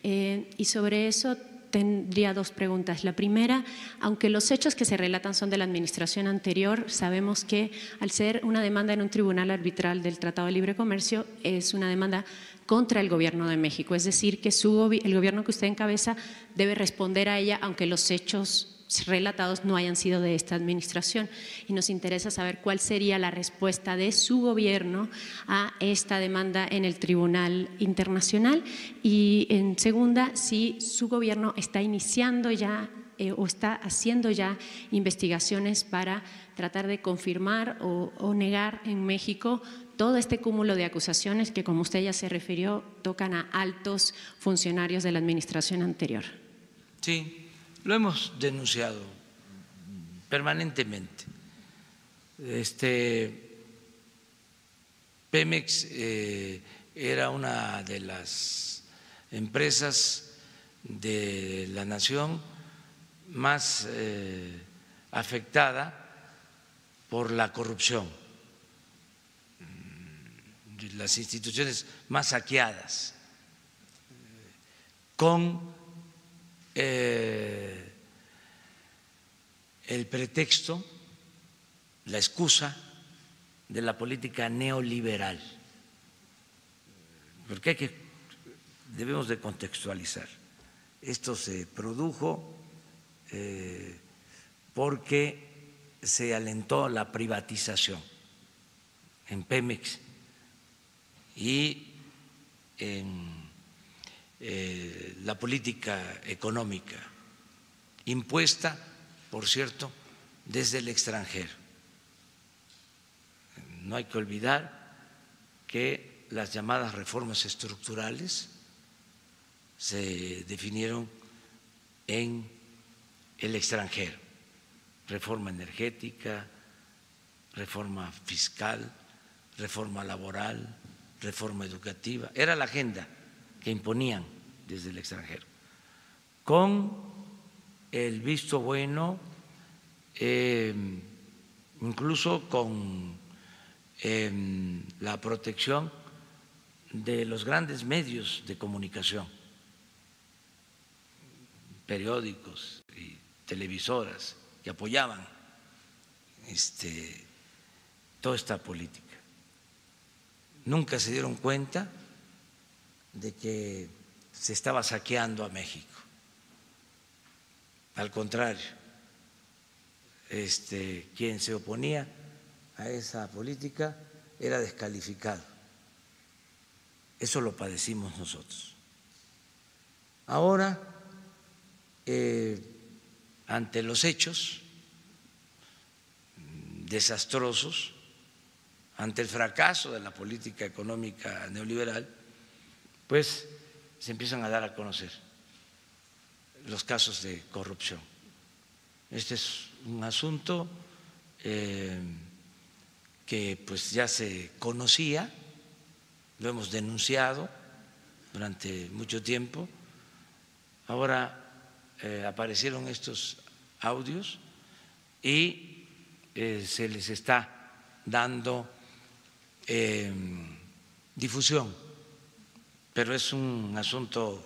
y sobre eso tendría dos preguntas. La primera, aunque los hechos que se relatan son de la administración anterior, sabemos que al ser una demanda en un tribunal arbitral del Tratado de Libre Comercio, es una demanda contra el gobierno de México. Es decir, que su, el gobierno que usted encabeza debe responder a ella, aunque los hechos relatados no hayan sido de esta administración. Y nos interesa saber cuál sería la respuesta de su gobierno a esta demanda en el Tribunal Internacional. Y en segunda, si su gobierno está iniciando ya eh, o está haciendo ya investigaciones para tratar de confirmar o, o negar en México todo este cúmulo de acusaciones que, como usted ya se refirió, tocan a altos funcionarios de la administración anterior. Sí, lo hemos denunciado permanentemente. Este, Pemex eh, era una de las empresas de la nación más eh, afectada por la corrupción, las instituciones más saqueadas, con eh, el pretexto, la excusa de la política neoliberal, porque hay que, debemos de contextualizar. Esto se produjo eh, porque se alentó la privatización en Pemex y en eh, la política económica, impuesta, por cierto, desde el extranjero. No hay que olvidar que las llamadas reformas estructurales se definieron en el extranjero, reforma energética, reforma fiscal, reforma laboral, reforma educativa, era la agenda que imponían desde el extranjero, con el visto bueno, eh, incluso con em, la protección de los grandes medios de comunicación, periódicos y televisoras que apoyaban este, toda esta política. Nunca se dieron cuenta de que se estaba saqueando a México. Al contrario, este, quien se oponía a esa política era descalificado. Eso lo padecimos nosotros. Ahora, eh, ante los hechos desastrosos, ante el fracaso de la política económica neoliberal, pues se empiezan a dar a conocer los casos de corrupción. Este es un asunto eh, que pues ya se conocía, lo hemos denunciado durante mucho tiempo. Ahora eh, aparecieron estos audios y eh, se les está dando difusión, pero es un asunto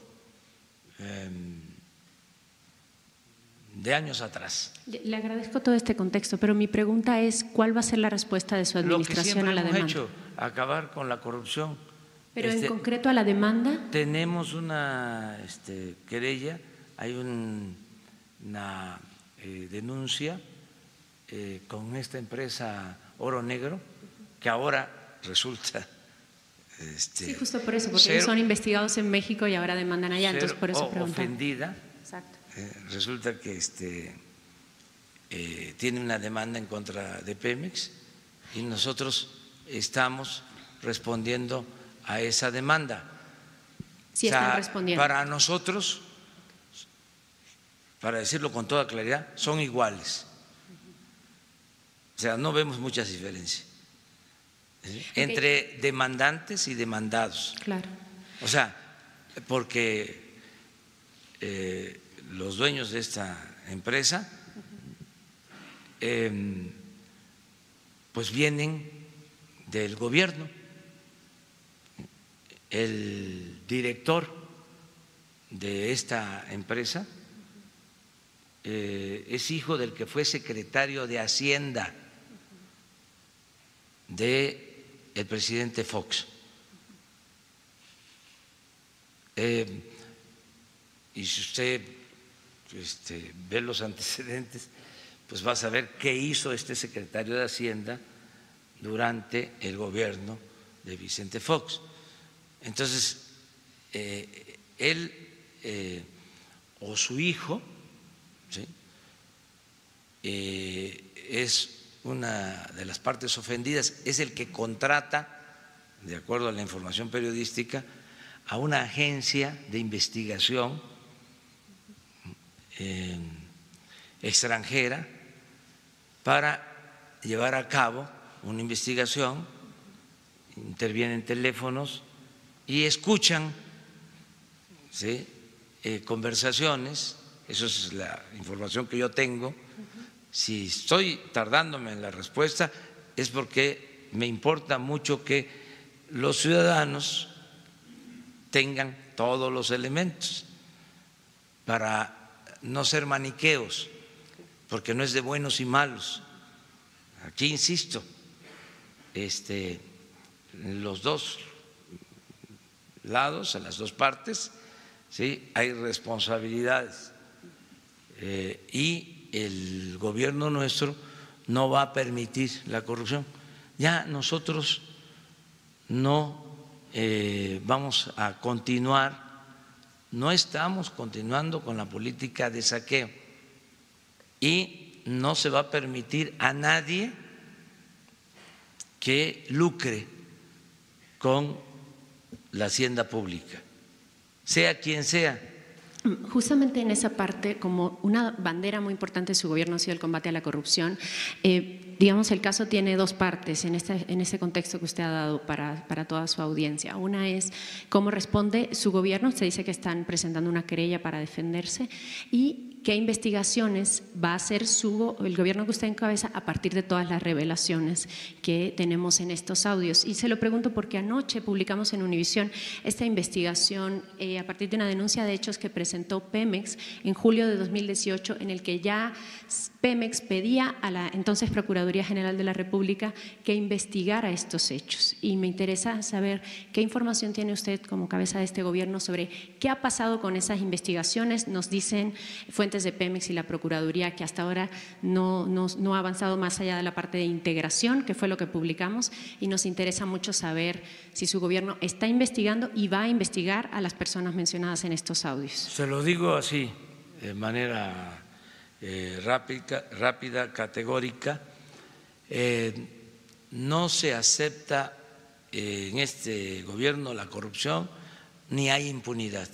de años atrás. Le agradezco todo este contexto, pero mi pregunta es cuál va a ser la respuesta de su administración a la hemos demanda. hecho, acabar con la corrupción. Pero en Este, concreto a la demanda, Tenemos una este, querella, hay un- una eh, denuncia eh, con esta empresa Oro Negro, que ahora resulta este, sí, justo por eso, porque ser- ellos son investigados en México y ahora demandan allá, ser entonces por eso preguntaba. ofendida. Exacto. Eh, resulta que este, eh, tiene una demanda en contra de Pemex y nosotros estamos respondiendo a esa demanda. Sí O sea, están respondiendo. Para nosotros, para decirlo con toda claridad, son iguales. O sea, no vemos muchas diferencias ¿sí? entre demandantes y demandados. Claro. O sea, porque eh, los dueños de esta empresa em, pues vienen del gobierno. El director de esta empresa eh, es hijo del que fue secretario de Hacienda de el presidente Fox. Eh, y si usted este, ve los antecedentes, pues va a saber qué hizo este secretario de Hacienda durante el gobierno de Vicente Fox. Entonces, eh, él eh, o su hijo ¿sí? Es una de las partes ofendidas, es el que contrata, de acuerdo a la información periodística, a una agencia de investigación eh, extranjera para llevar a cabo una investigación, intervienen teléfonos y escuchan eh, conversaciones, eso es la información que yo tengo. Si estoy tardándome en la respuesta es porque me importa mucho que los ciudadanos tengan todos los elementos para no ser maniqueos, porque no es de buenos y malos. Aquí insisto, este, los dos lados, en las dos partes, ¿sí? hay responsabilidades eh, y el gobierno nuestro no va a permitir la corrupción. Ya nosotros no eh, vamos a continuar, no estamos continuando con la política de saqueo y no se va a permitir a nadie que lucre con la hacienda pública, sea quien sea. Justamente en esa parte, como una bandera muy importante de su gobierno ha sido el combate a la corrupción, eh, digamos, el caso tiene dos partes en este, contexto que usted ha dado para, para toda su audiencia. Una es cómo responde su gobierno, usted dice que están presentando una querella para defenderse, y qué investigaciones va a hacer su, el gobierno que usted encabeza a partir de todas las revelaciones que tenemos en estos audios. Y se lo pregunto porque anoche publicamos en Univisión esta investigación eh, a partir de una denuncia de hechos que presentó Pemex en julio de 2018, en el que ya Pemex pedía a la entonces Procuraduría General de la República que investigara estos hechos. Y me interesa saber qué información tiene usted como cabeza de este gobierno sobre qué ha pasado con esas investigaciones. Nos dicen fuentes de Pemex y la Procuraduría que hasta ahora no, no, ha avanzado más allá de la parte de integración, que fue lo que publicamos, y nos interesa mucho saber si su gobierno está investigando y va a investigar a las personas mencionadas en estos audios. Se lo digo así, de manera eh, rápida, rápida, categórica. Eh, no se acepta eh, en este gobierno la corrupción ni hay impunidad.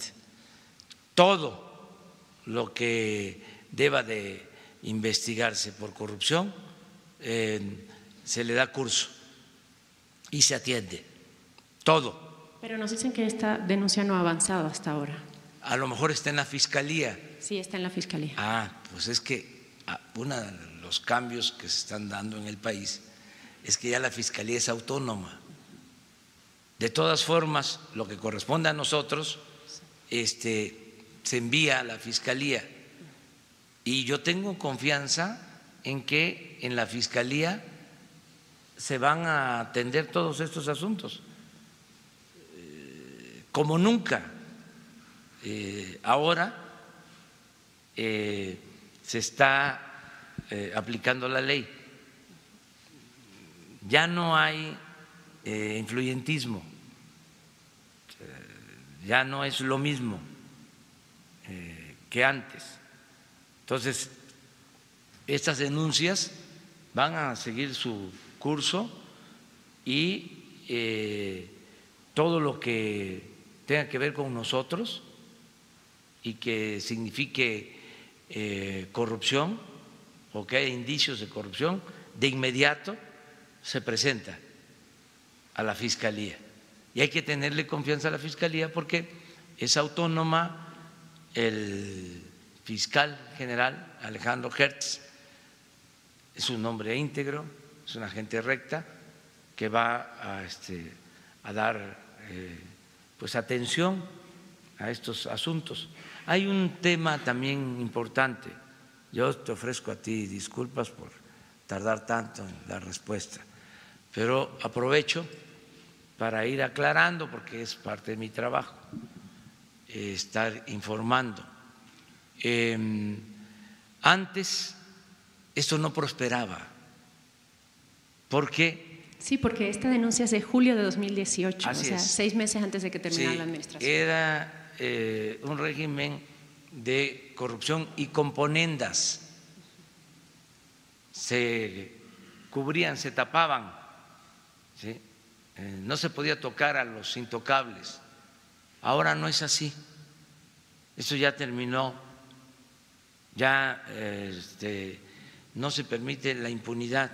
Todo lo que deba de investigarse por corrupción, se le da curso y se atiende. Todo. Pero nos dicen que esta denuncia no ha avanzado hasta ahora. A lo mejor está en la fiscalía. Sí, está en la fiscalía. Ah, pues es que ah, uno de los cambios que se están dando en el país es que ya la fiscalía es autónoma. De todas formas, lo que corresponde a nosotros, este, se envía a la Fiscalía. Y yo tengo confianza en que en la Fiscalía se van a atender todos estos asuntos, eh, como nunca. Eh, ahora eh, se está aplicando la ley, ya no hay influyentismo, ya no es lo mismo que antes. Entonces, estas denuncias van a seguir su curso y eh, todo lo que tenga que ver con nosotros y que signifique eh, corrupción o que haya indicios de corrupción, de inmediato se presenta a la Fiscalía. Y hay que tenerle confianza a la Fiscalía porque es autónoma, el fiscal general Alejandro Hertz es un hombre íntegro, es una gente recta que va a, este, dar eh, pues atención a estos asuntos. Hay un tema también importante. Yo te ofrezco a ti disculpas por tardar tanto en la respuesta, pero aprovecho para ir aclarando porque es parte de mi trabajo estar informando. Em, antes esto no prosperaba. ¿Por qué? Sí, porque esta denuncia es de julio de 2018, o sea, seis meses antes de que terminara la administración. Era eh, un régimen de corrupción y componendas. Se cubrían, se tapaban, eh, no se podía tocar a los intocables. Ahora no es así. Eso ya terminó. Ya este, no se permite la impunidad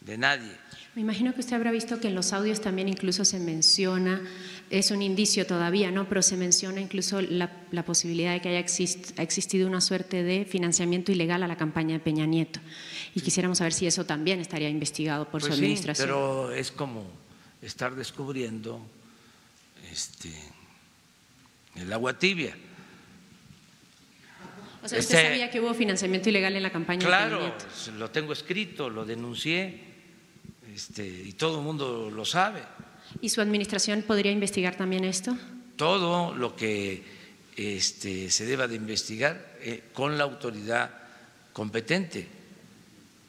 de nadie. Me imagino que usted habrá visto que en los audios también incluso se menciona, es un indicio todavía, ¿no? Pero se menciona incluso la, posibilidad de que haya existido una suerte de financiamiento ilegal a la campaña de Peña Nieto. Y quisiéramos saber si eso también estaría investigado por su pues administración. pero es como estar descubriendo este, el agua tibia. O sea, ¿usted este, sabía que hubo financiamiento ilegal en la campaña? Claro, lo tengo escrito, lo denuncié este, y todo el mundo lo sabe. ¿Y su administración podría investigar también esto? Todo lo que este, se deba de investigar eh, con la autoridad competente.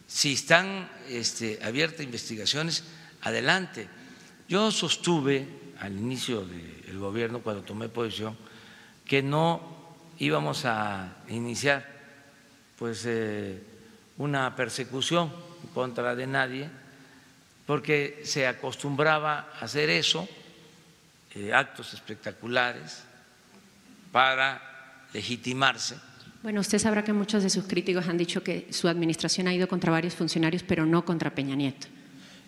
Si están este, abiertas investigaciones, adelante. Yo sostuve al inicio del gobierno, cuando tomé posición, que no íbamos a iniciar pues eh, una persecución contra de nadie, porque se acostumbraba a hacer eso, eh, actos espectaculares, para legitimarse. Bueno, usted sabrá que muchos de sus críticos han dicho que su administración ha ido contra varios funcionarios, pero no contra Peña Nieto.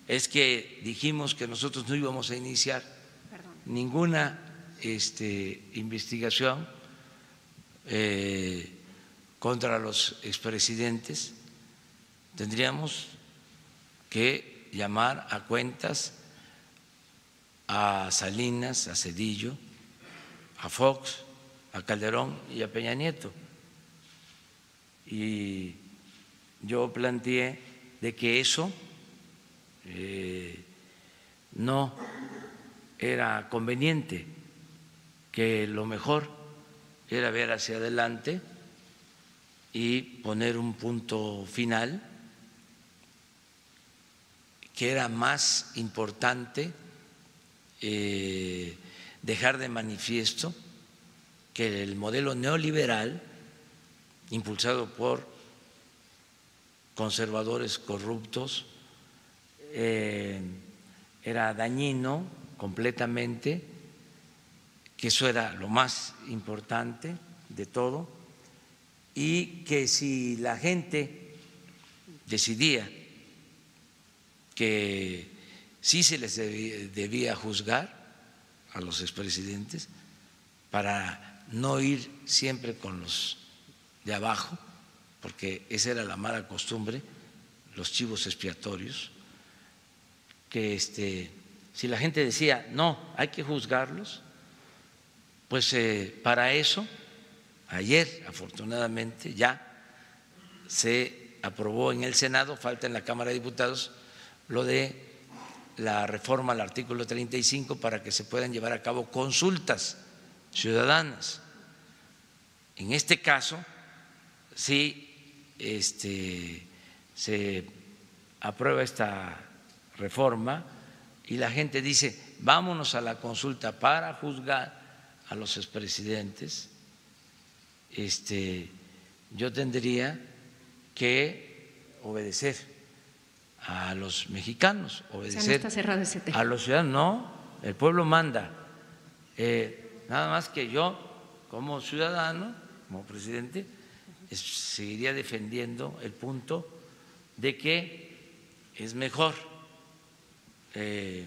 Es que dijimos que nosotros no íbamos a iniciar ninguna este, investigación eh, contra los expresidentes, tendríamos que llamar a cuentas a Salinas, a Cedillo, a Fox, a Calderón y a Peña Nieto. Y yo planteé de que eso eh, no era conveniente, que lo mejor era ver hacia adelante y poner un punto final, que era más importante eh, dejar de manifiesto que el modelo neoliberal, impulsado por conservadores corruptos, eh, era dañino completamente, que eso era lo más importante de todo, y que si la gente decidía que sí se les debía juzgar a los expresidentes para no ir siempre con los de abajo, porque esa era la mala costumbre, los chivos expiatorios, que este, si la gente decía, no, hay que juzgarlos, pues eh, para eso, ayer afortunadamente ya se aprobó en el Senado, falta en la Cámara de Diputados, lo de la reforma al artículo 35 para que se puedan llevar a cabo consultas ciudadanas. En este caso, si este, se aprueba esta reforma y la gente dice, vámonos a la consulta para juzgar a los expresidentes, este, yo tendría que obedecer a los mexicanos, obedecer a los ciudadanos. No, el pueblo manda. Eh, nada más que yo, como ciudadano, como presidente, seguiría defendiendo el punto de que es mejor eh,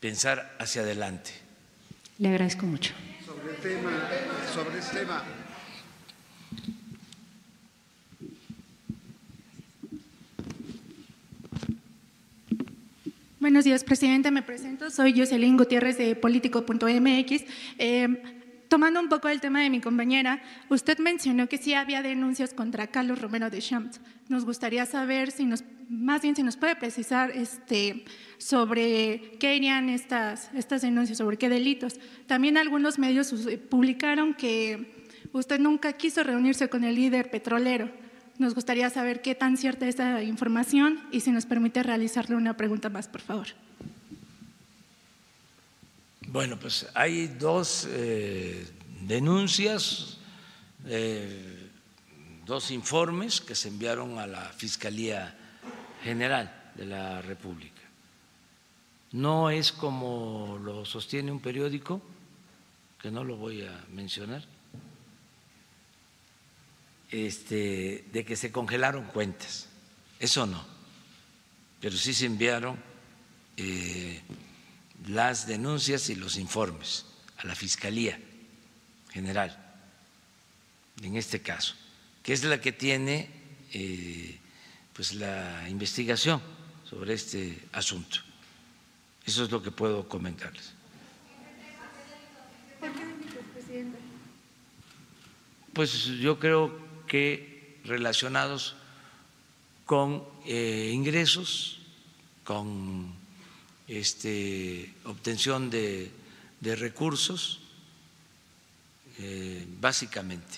pensar hacia adelante. Le agradezco mucho. Sobre el tema, sobre el tema. Buenos días, presidente. Me presento. Soy Jocelyn Gutiérrez de Político.mx. Eh, tomando un poco el tema de mi compañera, usted mencionó que sí había denuncias contra Carlos Romero de Champs. Nos gustaría saber si nos, más bien si nos puede precisar este, sobre qué irían estas, estas denuncias, sobre qué delitos. También algunos medios publicaron que usted nunca quiso reunirse con el líder petrolero. Nos gustaría saber qué tan cierta es esta información y si nos permite realizarle una pregunta más, por favor. Bueno, pues hay dos eh, denuncias, eh, dos informes que se enviaron a la Fiscalía General de la República. No es como lo sostiene un periódico, que no lo voy a mencionar, este, de que se congelaron cuentas. Eso no, pero sí se enviaron eh, las denuncias y los informes a la Fiscalía General, en este caso, que es la que tiene eh, pues la investigación sobre este asunto. Eso es lo que puedo comentarles. Pues yo creo que relacionados con eh, ingresos, con este, obtención de, recursos, eh, básicamente,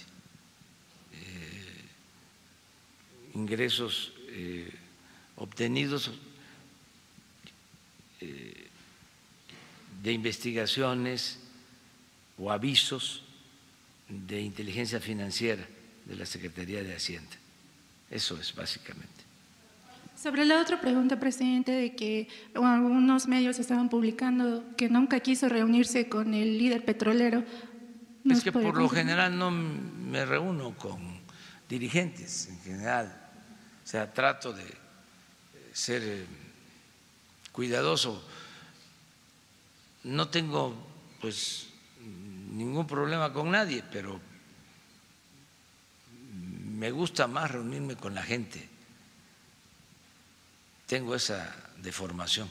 eh, ingresos eh, obtenidos de investigaciones o avisos de inteligencia financiera de la Secretaría de Hacienda. Eso es básicamente. Sobre la otra pregunta, presidente, de que algunos medios estaban publicando que nunca quiso reunirse con el líder petrolero. Es que por lo general no me reúno con dirigentes en general. O sea, trato de ser eh, cuidadoso. No tengo pues ningún problema con nadie, pero me gusta más reunirme con la gente. Tengo esa deformación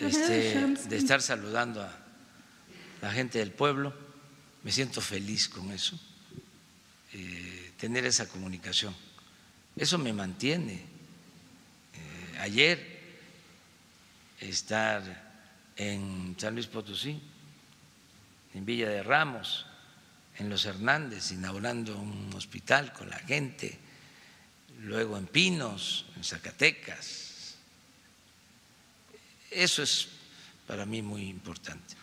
este, de estar saludando a la gente del pueblo. Me siento feliz con eso, eh, tener esa comunicación. Eso me mantiene. Eh, ayer estar en San Luis Potosí, en Villa de Ramos, en Los Hernández, inaugurando un hospital con la gente, luego en Pinos, en Zacatecas. Eso es para mí muy importante.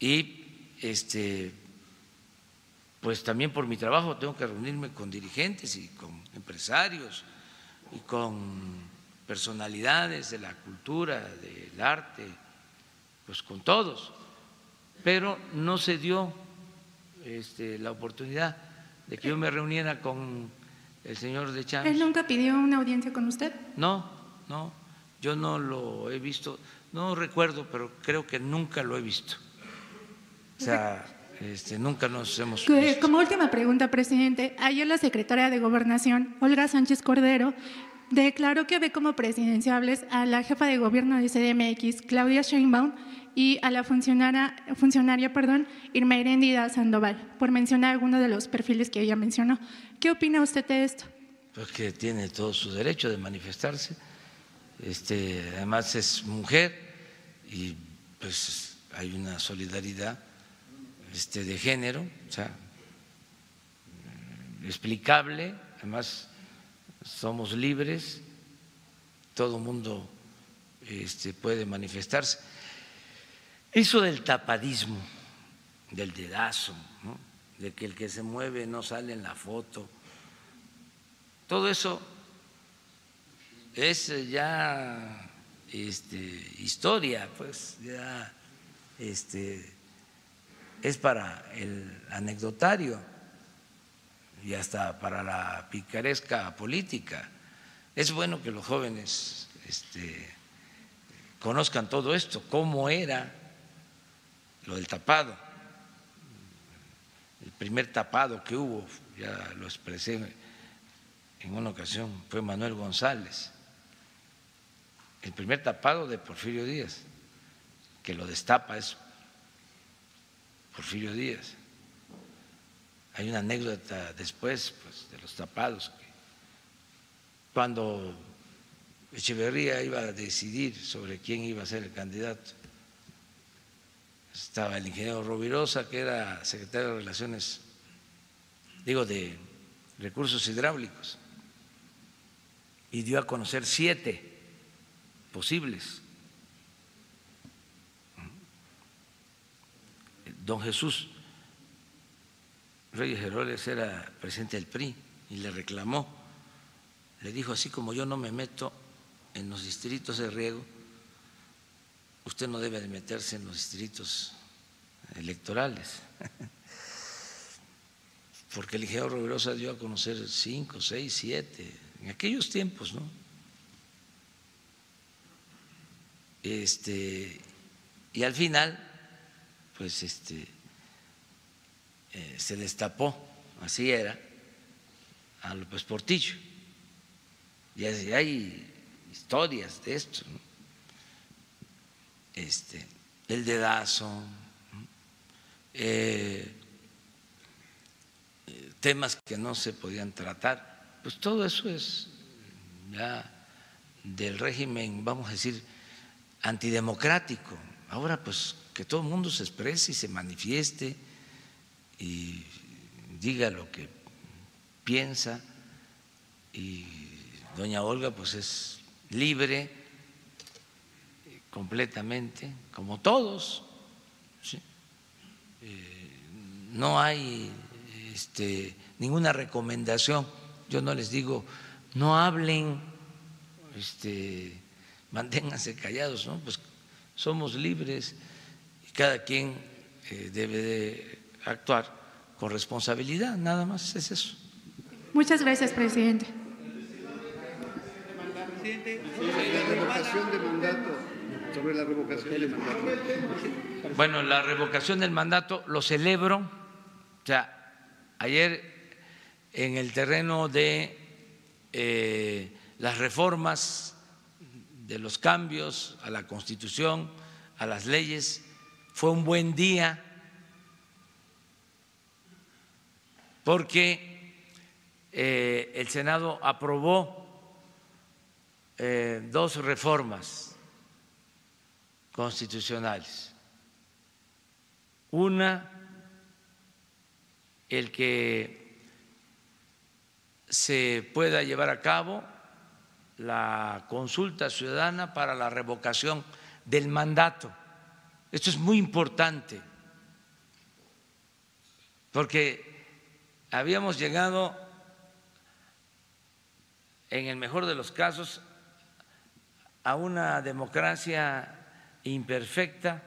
Y este pues también por mi trabajo tengo que reunirme con dirigentes y con empresarios y con personalidades de la cultura, del arte, pues con todos, pero no se dio este, la oportunidad de que yo me reuniera con el señor de Chávez. ¿Él nunca pidió una audiencia con usted? No, no, yo no lo he visto, no recuerdo, pero creo que nunca lo he visto. O sea, este, nunca nos hemos. Visto. Como última pregunta, presidente, ayer la secretaria de Gobernación, Olga Sánchez Cordero, declaró que ve como presidenciables a la jefa de gobierno de CDMX, Claudia Sheinbaum, y a la funcionaria, funcionaria perdón, Irma Herendida Sandoval, por mencionar algunos de los perfiles que ella mencionó. ¿Qué opina usted de esto? Pues que tiene todo su derecho de manifestarse. Este, además es mujer y pues hay una solidaridad este, de género, o sea, explicable, además somos libres, todo mundo este, puede manifestarse. Eso del tapadismo, del dedazo, de que el que se mueve no sale en la foto, todo eso es ya este, historia, pues ya este, es para el anecdotario y hasta para la picaresca política. Es bueno que los jóvenes este, conozcan todo esto, cómo era lo del tapado. El primer tapado que hubo, ya lo expresé en una ocasión, fue Manuel González. El primer tapado de Porfirio Díaz, que lo destapa es Porfirio Díaz. Hay una anécdota después pues, de los tapados, que cuando Echeverría iba a decidir sobre quién iba a ser el candidato, estaba el ingeniero Rovirosa, que era secretario de Relaciones, digo, de Recursos Hidráulicos, y dio a conocer siete posibles. Don Jesús Reyes Heroles era presidente del PRI y le reclamó, le dijo, así como yo no me meto en los distritos de riego, usted no debe de meterse en los distritos electorales, porque el ingeniero Rovirosa dio a conocer cinco, seis, siete, en aquellos tiempos, ¿no? Este, y al final, pues este, eh, se destapó, así era, a López Portillo. Y hay historias de esto. ¿no? este, el dedazo, eh, temas que no se podían tratar, pues todo eso es ya del régimen, vamos a decir, antidemocrático. Ahora pues que todo el mundo se exprese y se manifieste y diga lo que piensa y doña Olga pues es libre completamente, como todos. Eh, no hay este, ninguna recomendación. Yo no les digo, no hablen, este, manténganse callados, ¿no? Pues somos libres y cada quien eh, debe de actuar con responsabilidad, nada más es eso. Muchas gracias, presidente. de mandato sobre la revocación del mandato. Bueno, la revocación del mandato lo celebro. O sea, ayer en el terreno de eh, las reformas, de los cambios a la Constitución, a las leyes. Fue un buen día porque eh, el Senado aprobó eh, dos reformas constitucionales. Una, el que se pueda llevar a cabo la consulta ciudadana para la revocación del mandato. Esto es muy importante, porque habíamos llegado, en el mejor de los casos, a una democracia imperfecta,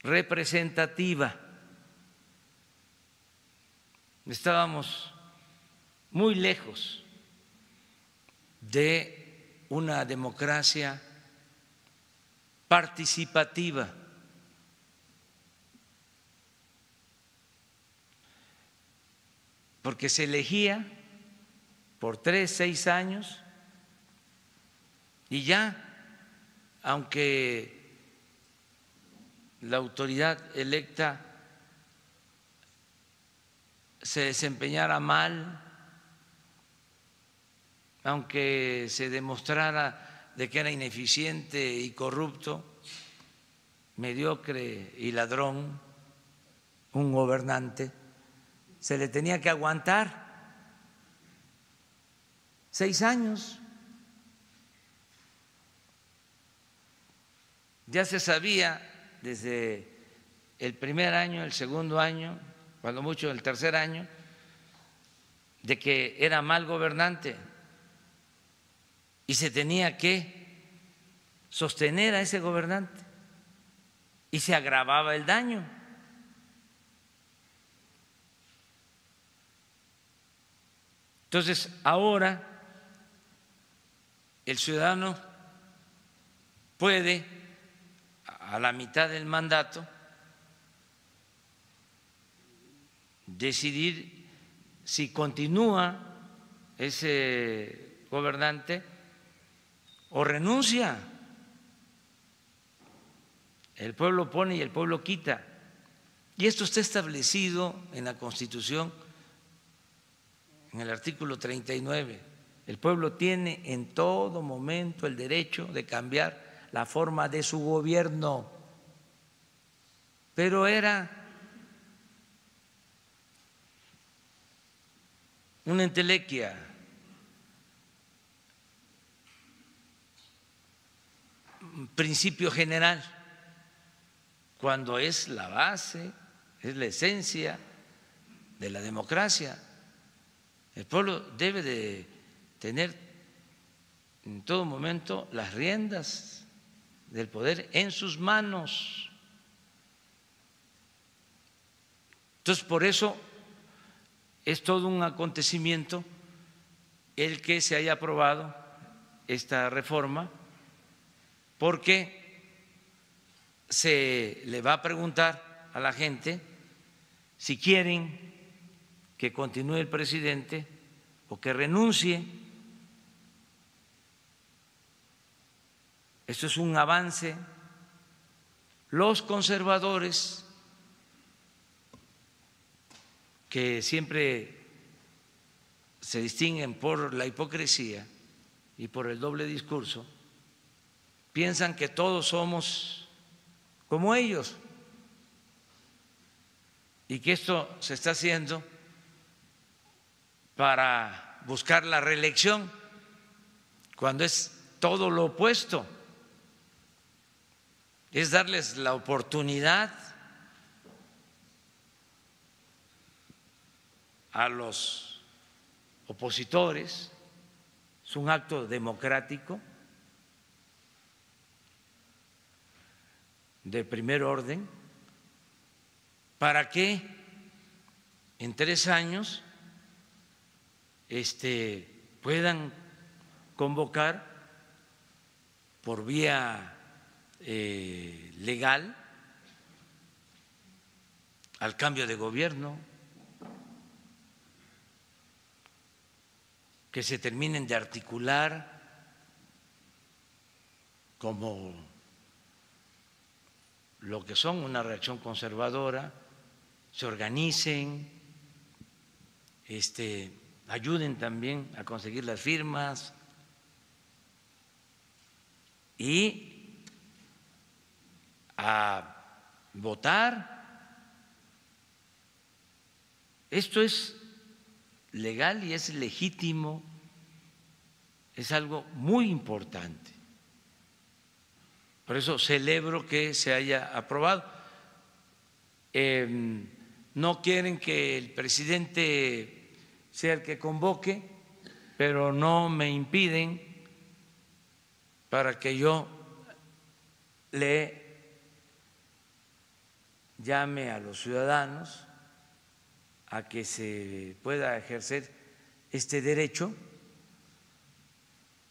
representativa. Estábamos muy lejos de una democracia participativa. Porque se elegía por tres, seis años y ya, aunque la autoridad electa se desempeñara mal, aunque se demostrara de que era ineficiente y corrupto, mediocre y ladrón, un gobernante, se le tenía que aguantar seis años. Ya se sabía desde el primer año, el segundo año, cuando mucho el tercer año, de que era mal gobernante y se tenía que sostener a ese gobernante y se agravaba el daño. Entonces, ahora el ciudadano puede, a la mitad del mandato, decidir si continúa ese gobernante o renuncia. El pueblo pone y el pueblo quita. Y esto está establecido en la Constitución, en el artículo 39. El pueblo tiene en todo momento el derecho de cambiar la forma de su gobierno. Pero era una entelequia principio general, cuando es la base, es la esencia de la democracia. El pueblo debe de tener en todo momento las riendas del poder en sus manos. Entonces, por eso es todo un acontecimiento el que se haya aprobado esta reforma porque se le va a preguntar a la gente si quieren que continúe el presidente o que renuncie. Esto es un avance. Los conservadores, que siempre se distinguen por la hipocresía y por el doble discurso, piensan que todos somos como ellos. Y que esto se está haciendo para buscar la reelección, cuando es todo lo opuesto, es darles la oportunidad a los opositores, es un acto democrático de primer orden. Para que en tres años este, puedan convocar por vía eh, legal al cambio de gobierno, que se terminen de articular como lo que son una reacción conservadora, se organicen, este, ayuden también a conseguir las firmas y a votar. Esto es legal y es legítimo, es algo muy importante. Por eso celebro que se haya aprobado. Em, no quieren que el presidente sea el que convoque, pero no me impiden para que yo le llame a los ciudadanos a que se pueda ejercer este derecho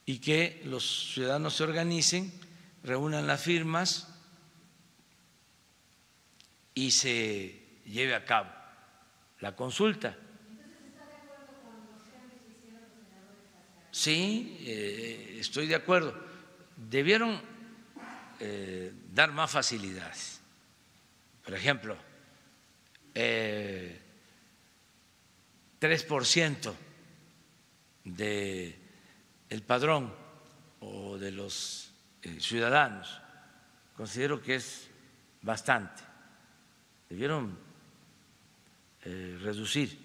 y que los ciudadanos se organicen, reúnan las firmas y se lleve a cabo la consulta. Sí, eh, estoy de acuerdo. Debieron eh, dar más facilidades. Por ejemplo, eh, 3% del el padrón o de los ciudadanos. Considero que es bastante. Debieron eh, reducir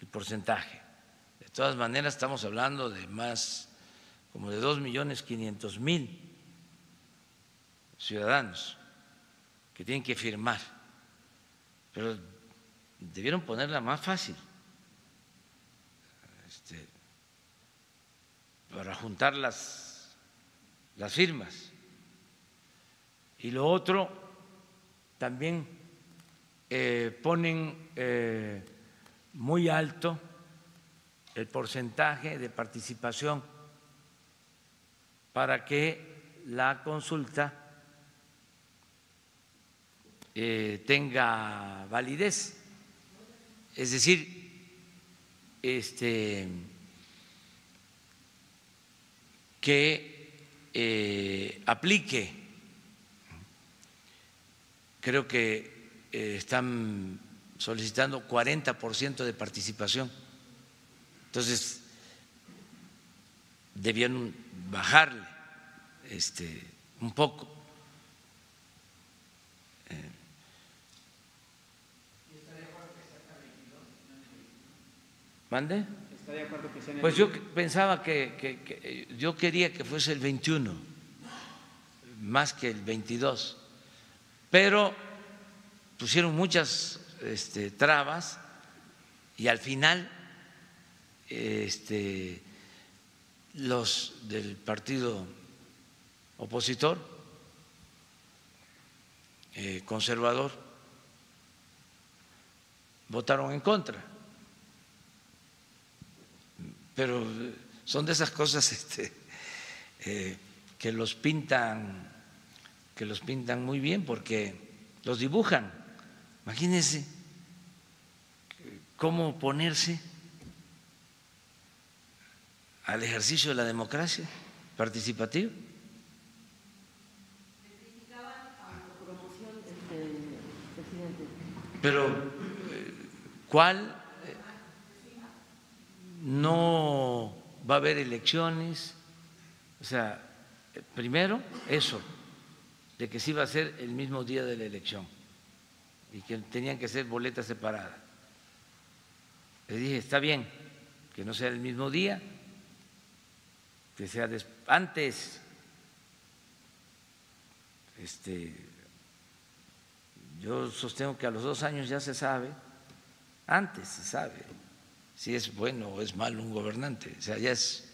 el porcentaje. De todas maneras, estamos hablando de más como de dos millones quinientos mil ciudadanos que tienen que firmar, pero debieron ponerla más fácil. para juntar las, las firmas. Y lo otro, también eh, ponen eh, muy alto el porcentaje de participación para que la consulta eh, tenga validez. Es decir, este que eh, aplique. Creo que eh, están solicitando 40% de participación. Entonces, debían bajarle este, un poco. Eh. Pues yo pensaba que, yo quería que fuese el 21, más que el 22, pero pusieron muchas este, trabas y al final este, los del partido opositor, eh, conservador, votaron en contra pero son de esas cosas este, eh, que los pintan, que los pintan muy bien porque los dibujan. Imagínense cómo ponerse al ejercicio de la democracia participativa. Pero, eh, ¿cuál no va a haber elecciones. O sea, primero eso, de que sí va a ser el mismo día de la elección y que tenían que ser boletas separadas. Le dije, está bien que no sea el mismo día, que sea antes. Este, yo sostengo que a los dos años ya se sabe, antes se sabe si es bueno o es malo un gobernante. O sea, ya es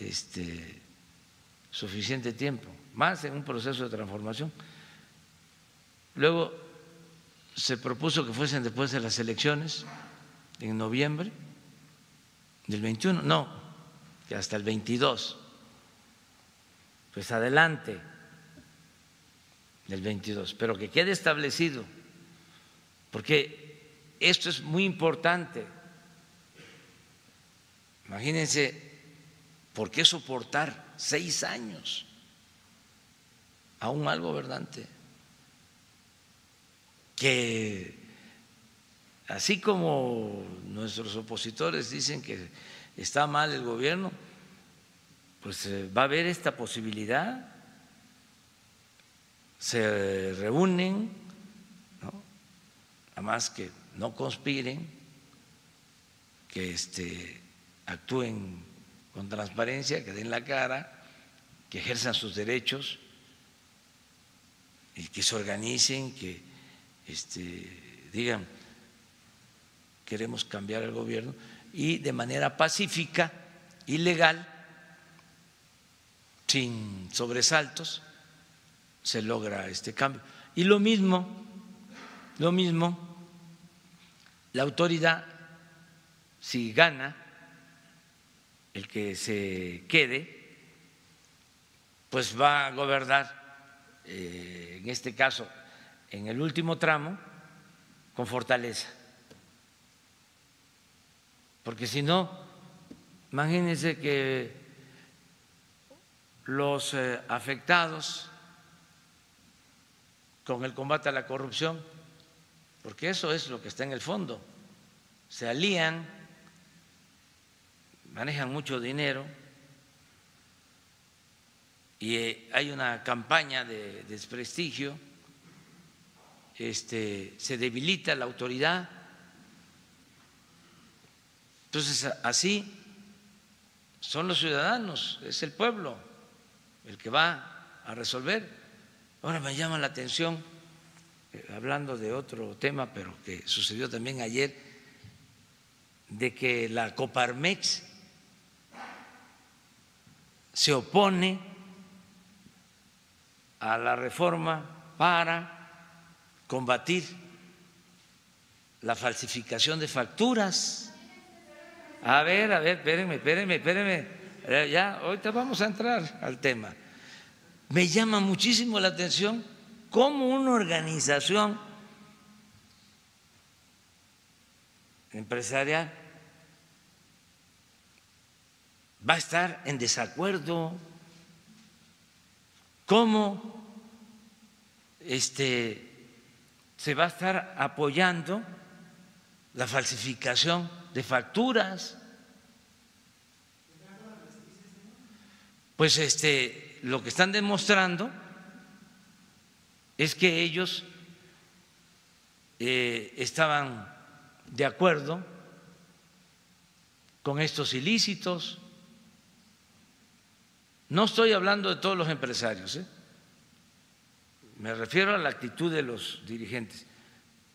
este, suficiente tiempo, más en un proceso de transformación. Luego se propuso que fuesen después de las elecciones, en noviembre del 21, no, que hasta el 22. Pues adelante del 22, pero que quede establecido, porque esto es muy importante Imagínense, ¿por qué soportar seis años a un mal gobernante? Que así como nuestros opositores dicen que está mal el gobierno, pues eh, va a haber esta posibilidad. Se reúnen, ¿no? además que no conspiren, que este, actúen con transparencia, que den la cara, que ejerzan sus derechos y que se organicen, que este, digan queremos cambiar el gobierno y de manera pacífica y legal, sin sobresaltos, se logra este cambio. Y lo mismo, lo mismo, la autoridad, si gana, el que se quede, pues va a gobernar, eh, en este caso, en el último tramo, con fortaleza. Porque si no, imagínense que los eh, afectados con el combate a la corrupción, porque eso es lo que está en el fondo, se alían, manejan mucho dinero. Y eh, hay una campaña de desprestigio, este, se debilita la autoridad. Entonces, así son los ciudadanos, es el pueblo el que va a resolver. Ahora me llama la atención, eh, hablando de otro tema, pero que sucedió también ayer, de que la Coparmex se opone a la reforma para combatir la falsificación de facturas. A ver, a ver, espérenme, espérenme, espérenme. Eh, ya, ahorita vamos a entrar al tema. Me llama muchísimo la atención cómo una organización empresarial va a estar en desacuerdo, cómo este, se va a estar apoyando la falsificación de facturas. Pues este, lo que están demostrando es que ellos eh, estaban de acuerdo con estos ilícitos. No estoy hablando de todos los empresarios, ¿eh? me refiero a la actitud de los dirigentes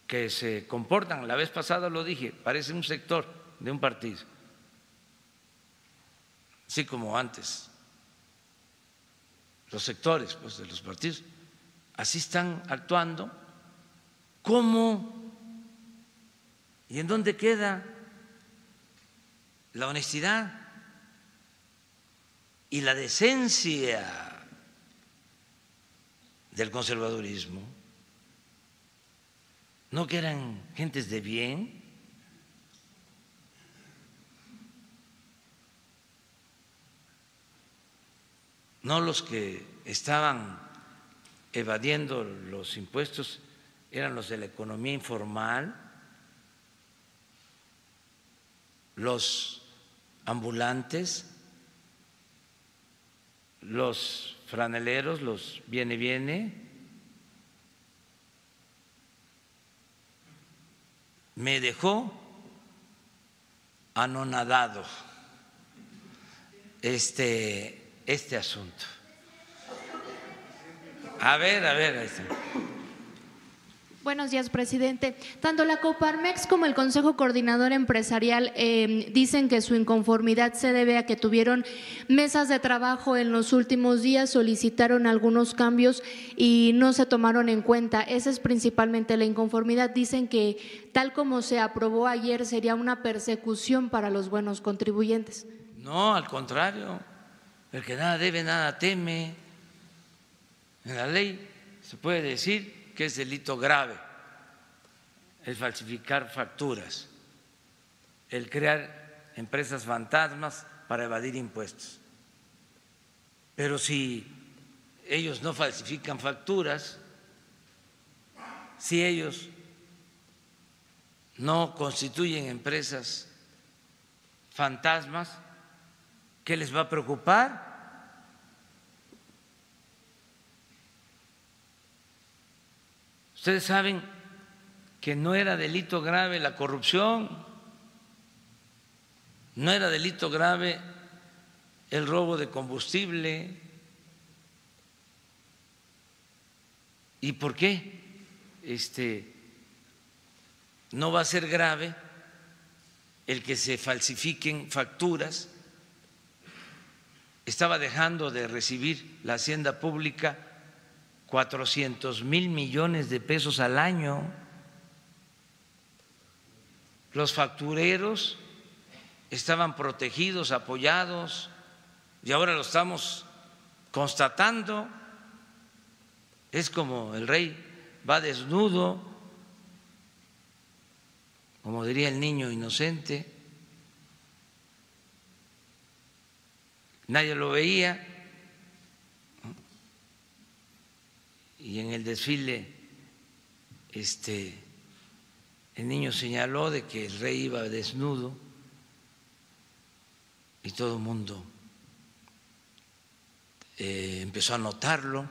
que se comportan, la vez pasada lo dije, parece un sector de un partido, así como antes, los sectores pues, de los partidos, así están actuando. ¿Cómo? ¿Y en dónde queda la honestidad y la decencia del conservadurismo? ¿No que eran gentes de bien? No los que estaban evadiendo los impuestos eran los de la economía informal, los ambulantes, los franeleros, los viene-viene, me dejó anonadado este, este asunto. A ver, a ver. Buenos días, presidente. Tanto la Coparmex como el Consejo Coordinador Empresarial eh, dicen que su inconformidad se debe a que tuvieron mesas de trabajo en los últimos días, solicitaron algunos cambios y no se tomaron en cuenta. Esa es principalmente la inconformidad. Dicen que tal como se aprobó ayer sería una persecución para los buenos contribuyentes. No, al contrario. El que nada debe, nada teme. En la ley se puede decir que es delito grave el falsificar facturas, el crear empresas fantasmas para evadir impuestos. Pero si ellos no falsifican facturas, si ellos no constituyen empresas fantasmas, ¿qué les va a preocupar? Ustedes saben que no era delito grave la corrupción, no era delito grave el robo de combustible. ¿Y por qué? Este no va a ser grave el que se falsifiquen facturas. Estaba dejando de recibir la hacienda pública 400 mil millones de pesos al año. Los factureros estaban protegidos, apoyados, y ahora lo estamos constatando. Es como el rey va desnudo, como diría el niño inocente. Nadie lo veía. Y en el desfile, este, el niño señaló de que el rey iba desnudo y todo el mundo eh, empezó a notarlo.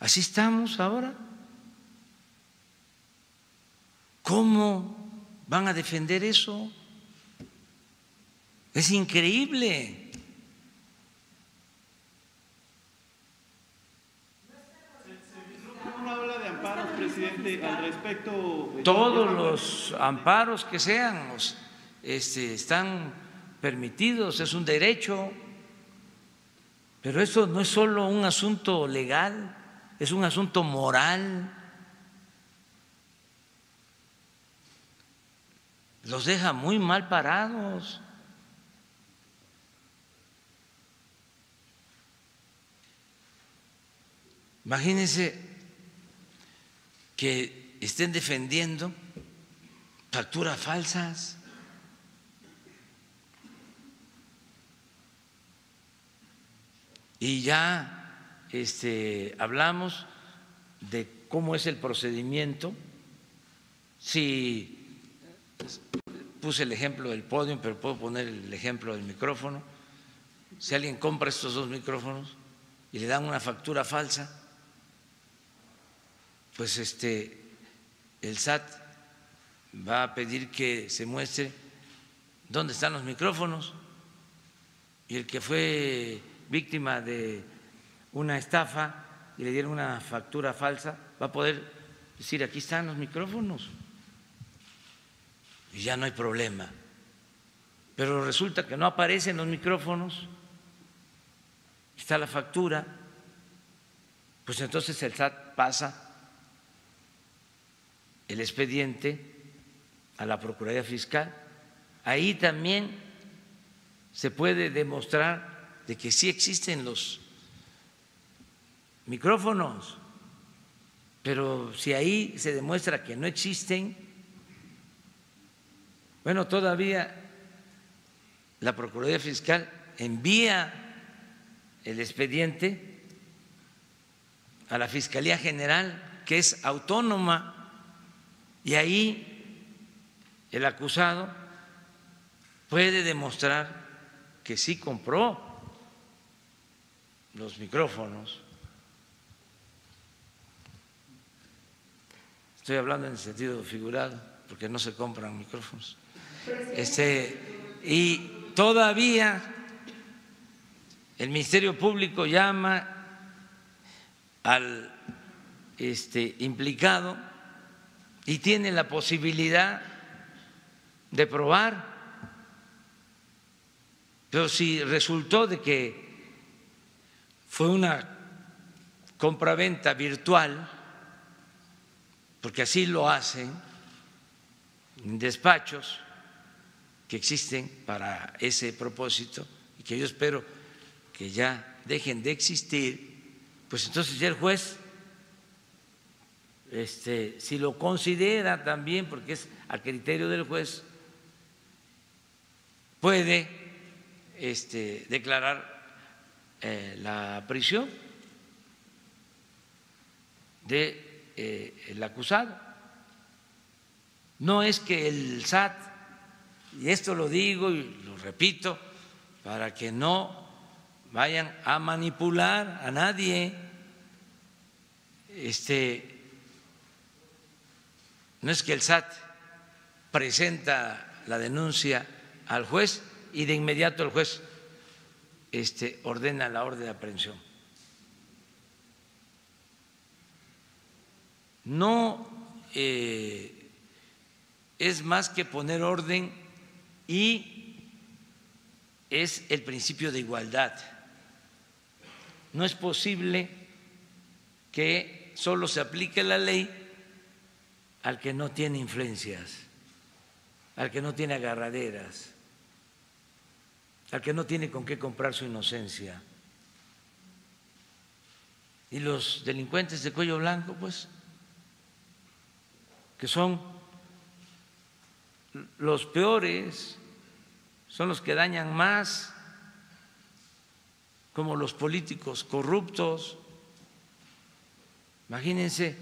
Así estamos ahora. ¿Cómo van a defender eso? Es increíble. de amparos, presidente, al respecto? Todos los amparos que sean este, están permitidos, es un derecho, pero eso no es solo un asunto legal, es un asunto moral. Los deja muy mal parados. Imagínense que estén defendiendo facturas falsas. Y ya este, hablamos de cómo es el procedimiento. Si puse el ejemplo del podio, pero puedo poner el ejemplo del micrófono. Si alguien compra estos dos micrófonos y le dan una factura falsa, pues este el SAT va a pedir que se muestre dónde están los micrófonos y el que fue víctima de una estafa y le dieron una factura falsa, va a poder decir, aquí están los micrófonos. Y ya no hay problema. Pero resulta que no aparecen los micrófonos, está la factura, pues entonces el SAT pasa el expediente a la Procuraduría Fiscal. Ahí también se puede demostrar de que sí existen los micrófonos, pero si ahí se demuestra que no existen, bueno, todavía la Procuraduría Fiscal envía el expediente a la Fiscalía General, que es autónoma, y ahí el acusado puede demostrar que sí compró los micrófonos. Estoy hablando en el sentido figurado, porque no se compran micrófonos. Este, y todavía el Ministerio Público llama al este, implicado y tiene la posibilidad de probar, pero si resultó de que fue una compraventa virtual, porque así lo hacen en despachos que existen para ese propósito y que yo espero que ya dejen de existir, pues entonces ya el juez, este, si lo considera también, porque es a criterio del juez, puede este, declarar eh, la prisión del de, eh, acusado. No es que el SAT, y esto lo digo y lo repito, para que no vayan a manipular a nadie, este, no es que el SAT presenta la denuncia al juez y de inmediato el juez este, ordena la orden de aprehensión. No eh, es más que poner orden y es el principio de igualdad. No es posible que solo se aplique la ley al que no tiene influencias, al que no tiene agarraderas, al que no tiene con qué comprar su inocencia. Y los delincuentes de cuello blanco, pues, que son los peores, son los que dañan más, como los políticos corruptos. Imagínense,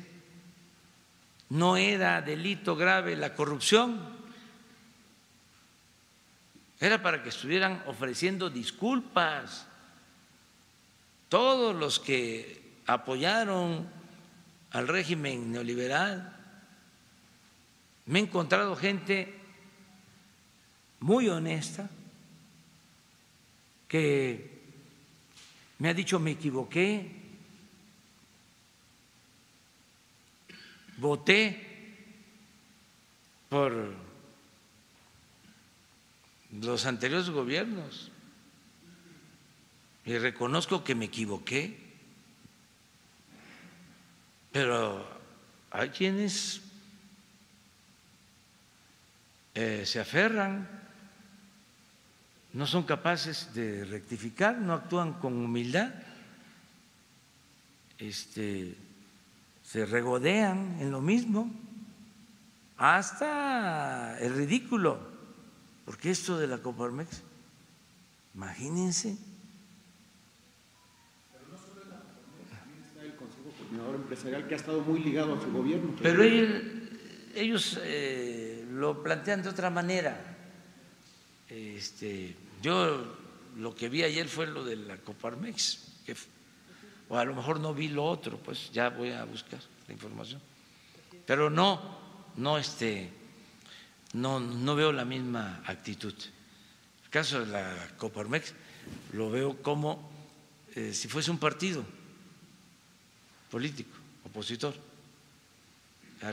no era delito grave la corrupción, era para que estuvieran ofreciendo disculpas todos los que apoyaron al régimen neoliberal. Me he encontrado gente muy honesta que me ha dicho me equivoqué, voté por los anteriores gobiernos. Y reconozco que me equivoqué, pero hay quienes eh, se aferran, no son capaces de rectificar, no actúan con humildad, este, se regodean en lo mismo, hasta el ridículo, porque esto de la Coparmex, imagínense. Pero no solo la también está el Consejo Coordinador Empresarial que ha estado muy ligado a su gobierno. Pero ellos, ellos eh, lo plantean de otra manera. Este, yo lo que vi ayer fue lo de la Coparmex, que, o a lo mejor no vi lo otro, pues ya voy a buscar la información. Pero no, no, este, no, no veo la misma actitud. El caso de la Coparmex lo veo como eh, si fuese un partido político, opositor,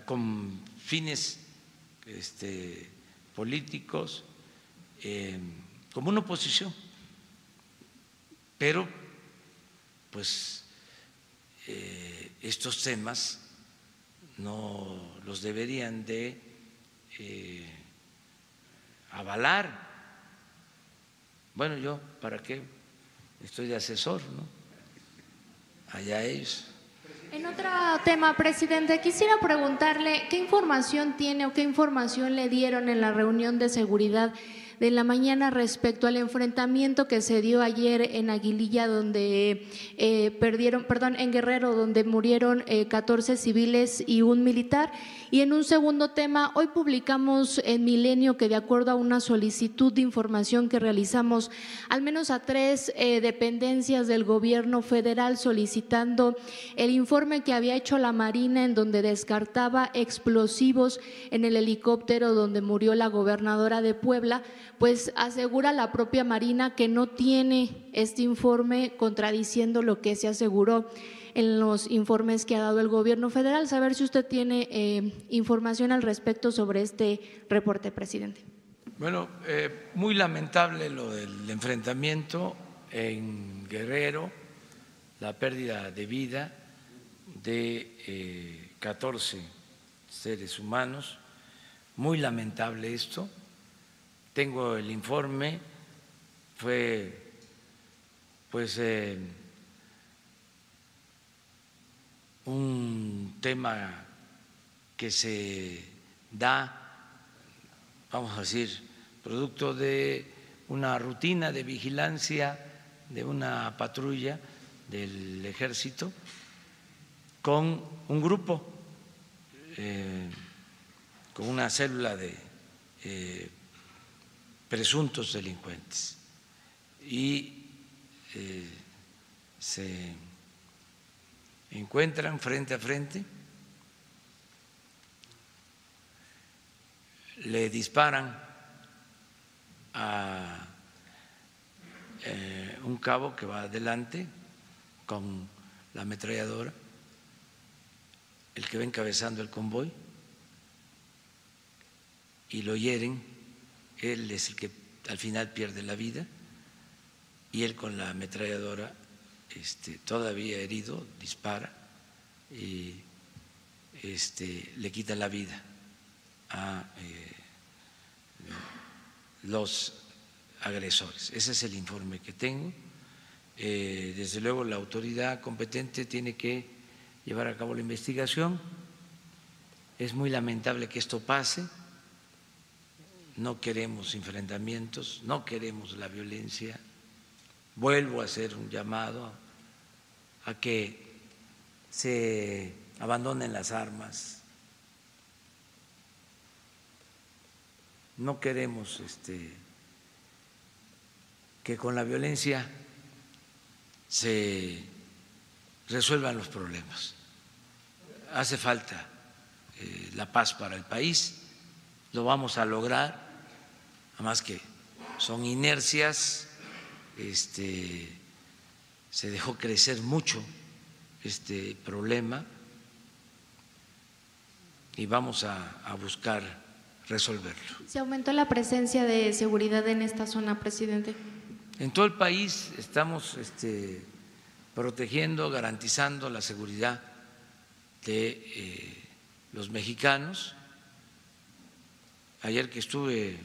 con fines este, políticos eh, como una oposición, pero pues eh, estos temas no los deberían de eh, avalar. Bueno, yo, ¿para qué? Estoy de asesor, ¿no? Allá ellos. En otro tema, presidente, quisiera preguntarle qué información tiene o qué información le dieron en la reunión de seguridad de la mañana respecto al enfrentamiento que se dio ayer en Aguililla, donde eh, perdieron, perdón, en Guerrero, donde murieron 14 eh, civiles y un militar. Y en un segundo tema, hoy publicamos en Milenio que de acuerdo a una solicitud de información que realizamos, al menos a tres eh, dependencias del gobierno federal solicitando el informe que había hecho la Marina en donde descartaba explosivos en el helicóptero donde murió la gobernadora de Puebla, pues asegura la propia Marina que no tiene este informe contradiciendo lo que se aseguró en los informes que ha dado el gobierno federal. Saber si usted tiene eh, información al respecto sobre este reporte, presidente. Bueno, eh, muy lamentable lo del enfrentamiento en Guerrero, la pérdida de vida de 14 eh, seres humanos. Muy lamentable esto. Tengo el informe, fue pues un tema que se da, vamos a decir, producto de una rutina de vigilancia de una patrulla del ejército con un grupo, eh, con una célula de eh, presuntos delincuentes. Y eh, se encuentran frente a frente, le disparan a eh, un cabo que va adelante con la ametralladora, el que va encabezando el convoy, y lo hieren, él es el que al final pierde la vida, y él con la ametralladora, este, todavía herido, dispara y este, le quita la vida a eh, los agresores. Ese es el informe que tengo. Eh, desde luego la autoridad competente tiene que llevar a cabo la investigación. Es muy lamentable que esto pase. No queremos enfrentamientos, no queremos la violencia. Vuelvo a hacer un llamado a que se abandonen las armas. No queremos este, que con la violencia se resuelvan los problemas. Hace falta eh, la paz para el país, lo vamos a lograr, además que son inercias, este, se dejó crecer mucho este problema y vamos a, a buscar resolverlo. ¿Se aumentó la presencia de seguridad en esta zona, presidente? En todo el país estamos este, protegiendo, garantizando la seguridad de eh, los mexicanos. Ayer que estuve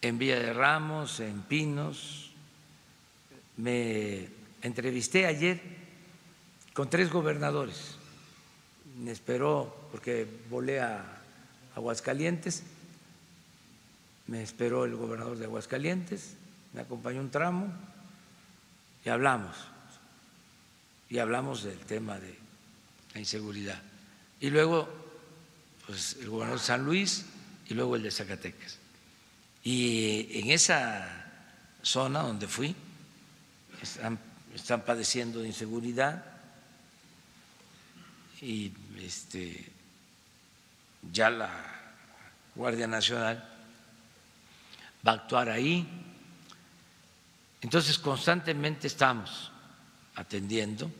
en Villa de Ramos, en Pinos, me entrevisté ayer con tres gobernadores. Me esperó, porque volé a Aguascalientes, me esperó el gobernador de Aguascalientes, me acompañó un tramo y hablamos, y hablamos del tema de la inseguridad. Y luego, pues el gobernador de San Luis y luego el de Zacatecas. Y en esa zona donde fui, están, padeciendo de inseguridad y este, ya la Guardia Nacional va a actuar ahí. Entonces, constantemente estamos atendiendo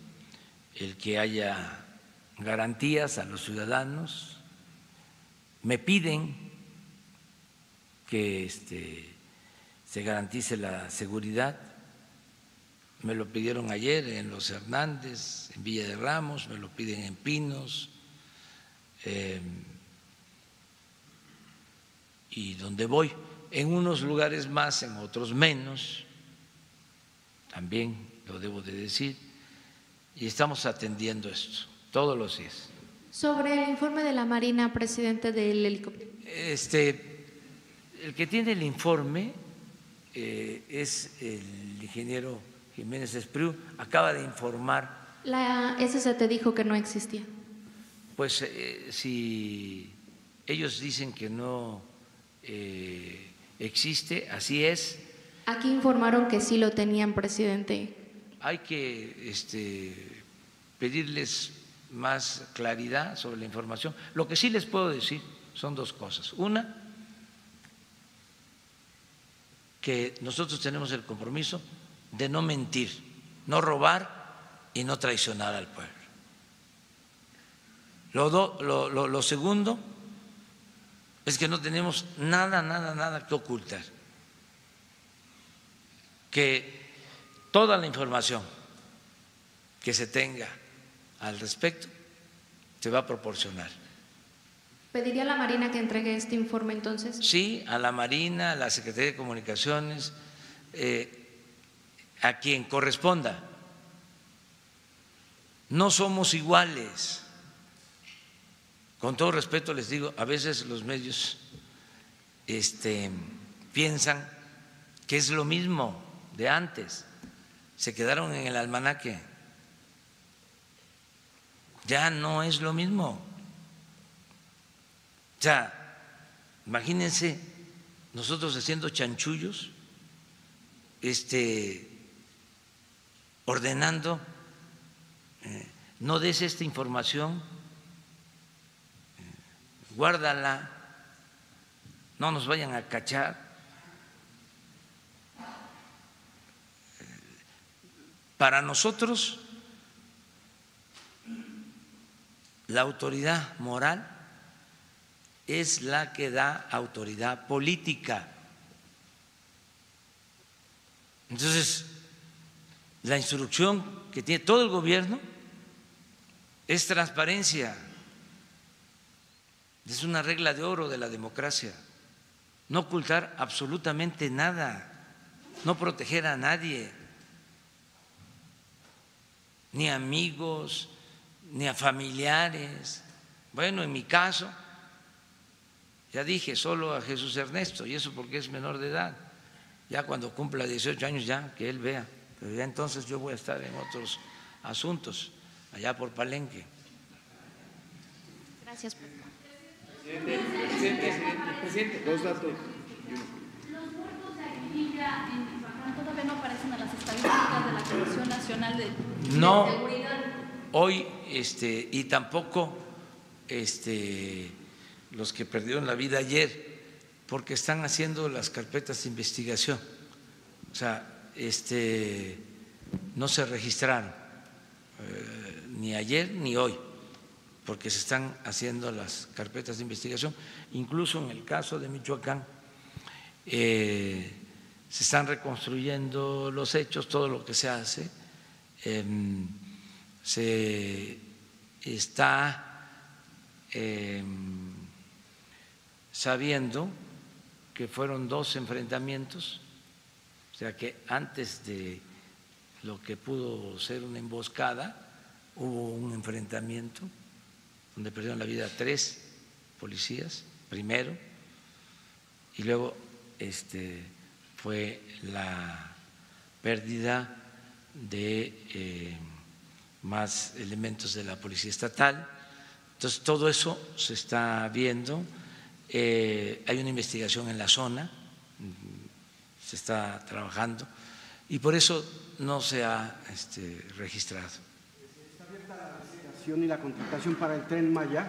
el que haya garantías a los ciudadanos. Me piden que este, se garantice la seguridad. Me lo pidieron ayer en Los Hernández, en Villa de Ramos, me lo piden en Pinos. Eh, y donde voy en unos lugares más, en otros menos, también lo debo de decir, y estamos atendiendo esto todos los días. Sobre el informe de la Marina, presidente del helicóptero. Este, el que tiene el informe eh, es el ingeniero Jiménez Espriu, acaba de informar. La SCT dijo que no existía. Pues eh, si ellos dicen que no eh, existe, así es. Aquí informaron que sí lo tenían, presidente. Hay que este, pedirles más claridad sobre la información. Lo que sí les puedo decir son dos cosas. Una, que nosotros tenemos el compromiso de no mentir, no robar y no traicionar al pueblo. Lo, lo, segundo es que no tenemos nada, nada, nada que ocultar. Que toda la información que se tenga al respecto se va a proporcionar. ¿Pediría a la Marina que entregue este informe entonces? Sí, a la Marina, a la Secretaría de Comunicaciones, eh, a quien corresponda. No somos iguales. Con todo respeto les digo, a veces los medios este, piensan que es lo mismo de antes, se quedaron en el almanaque. Ya no es lo mismo. O sea, imagínense nosotros haciendo chanchullos, este, ordenando, eh, no des esta información, eh, guárdala, no nos vayan a cachar. Para nosotros, la autoridad moral es la que da autoridad política. Entonces, la instrucción que tiene todo el gobierno es transparencia. Es una regla de oro de la democracia. No ocultar absolutamente nada, no proteger a nadie ni amigos, ni a familiares. Bueno, en mi caso, ya dije, solo a Jesús Ernesto, y eso porque es menor de edad. Ya cuando cumpla 18 años, ya que él vea. Pero ya entonces yo voy a estar en otros asuntos, allá por Palenque. Gracias. Presidente, presidente, presidente, dos datos. Los muertos de Aguililla en Michoacán todavía no aparecen en las estadísticas de la Comisión Nacional de, No. Seguridad. Hoy, este, y tampoco este, los que perdieron la vida ayer, porque están haciendo las carpetas de investigación. O sea, este, no se registraron eh, ni ayer ni hoy, porque se están haciendo las carpetas de investigación. Incluso en el caso de Michoacán, eh, se están reconstruyendo los hechos, todo lo que se hace. em, se está em, sabiendo que fueron dos enfrentamientos, o sea que antes de lo que pudo ser una emboscada, hubo un enfrentamiento donde perdieron la vida tres policías, primero, y luego este, fue la pérdida de eh, más elementos de la Policía Estatal. Entonces, todo eso se está viendo. Eh, hay una investigación en la zona, mm, se está trabajando, y por eso no se ha este, registrado. ¿Está abierta la licitación y la contratación para el tren Maya?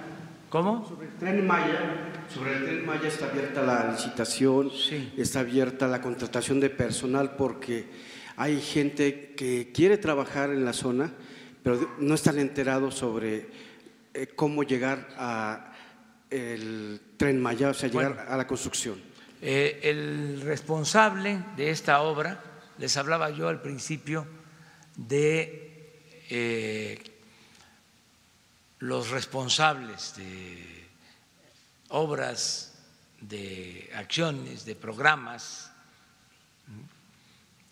¿Cómo? Sobre el tren Maya, sobre el tren Maya está abierta la licitación, Sí. está abierta la contratación de personal porque hay gente que quiere trabajar en la zona, pero no están enterados sobre eh, cómo llegar a el tren Maya, o sea, llegar Bueno. a la construcción. Eh, el responsable de esta obra, les hablaba yo al principio de eh, los responsables de obras, de acciones, de programas,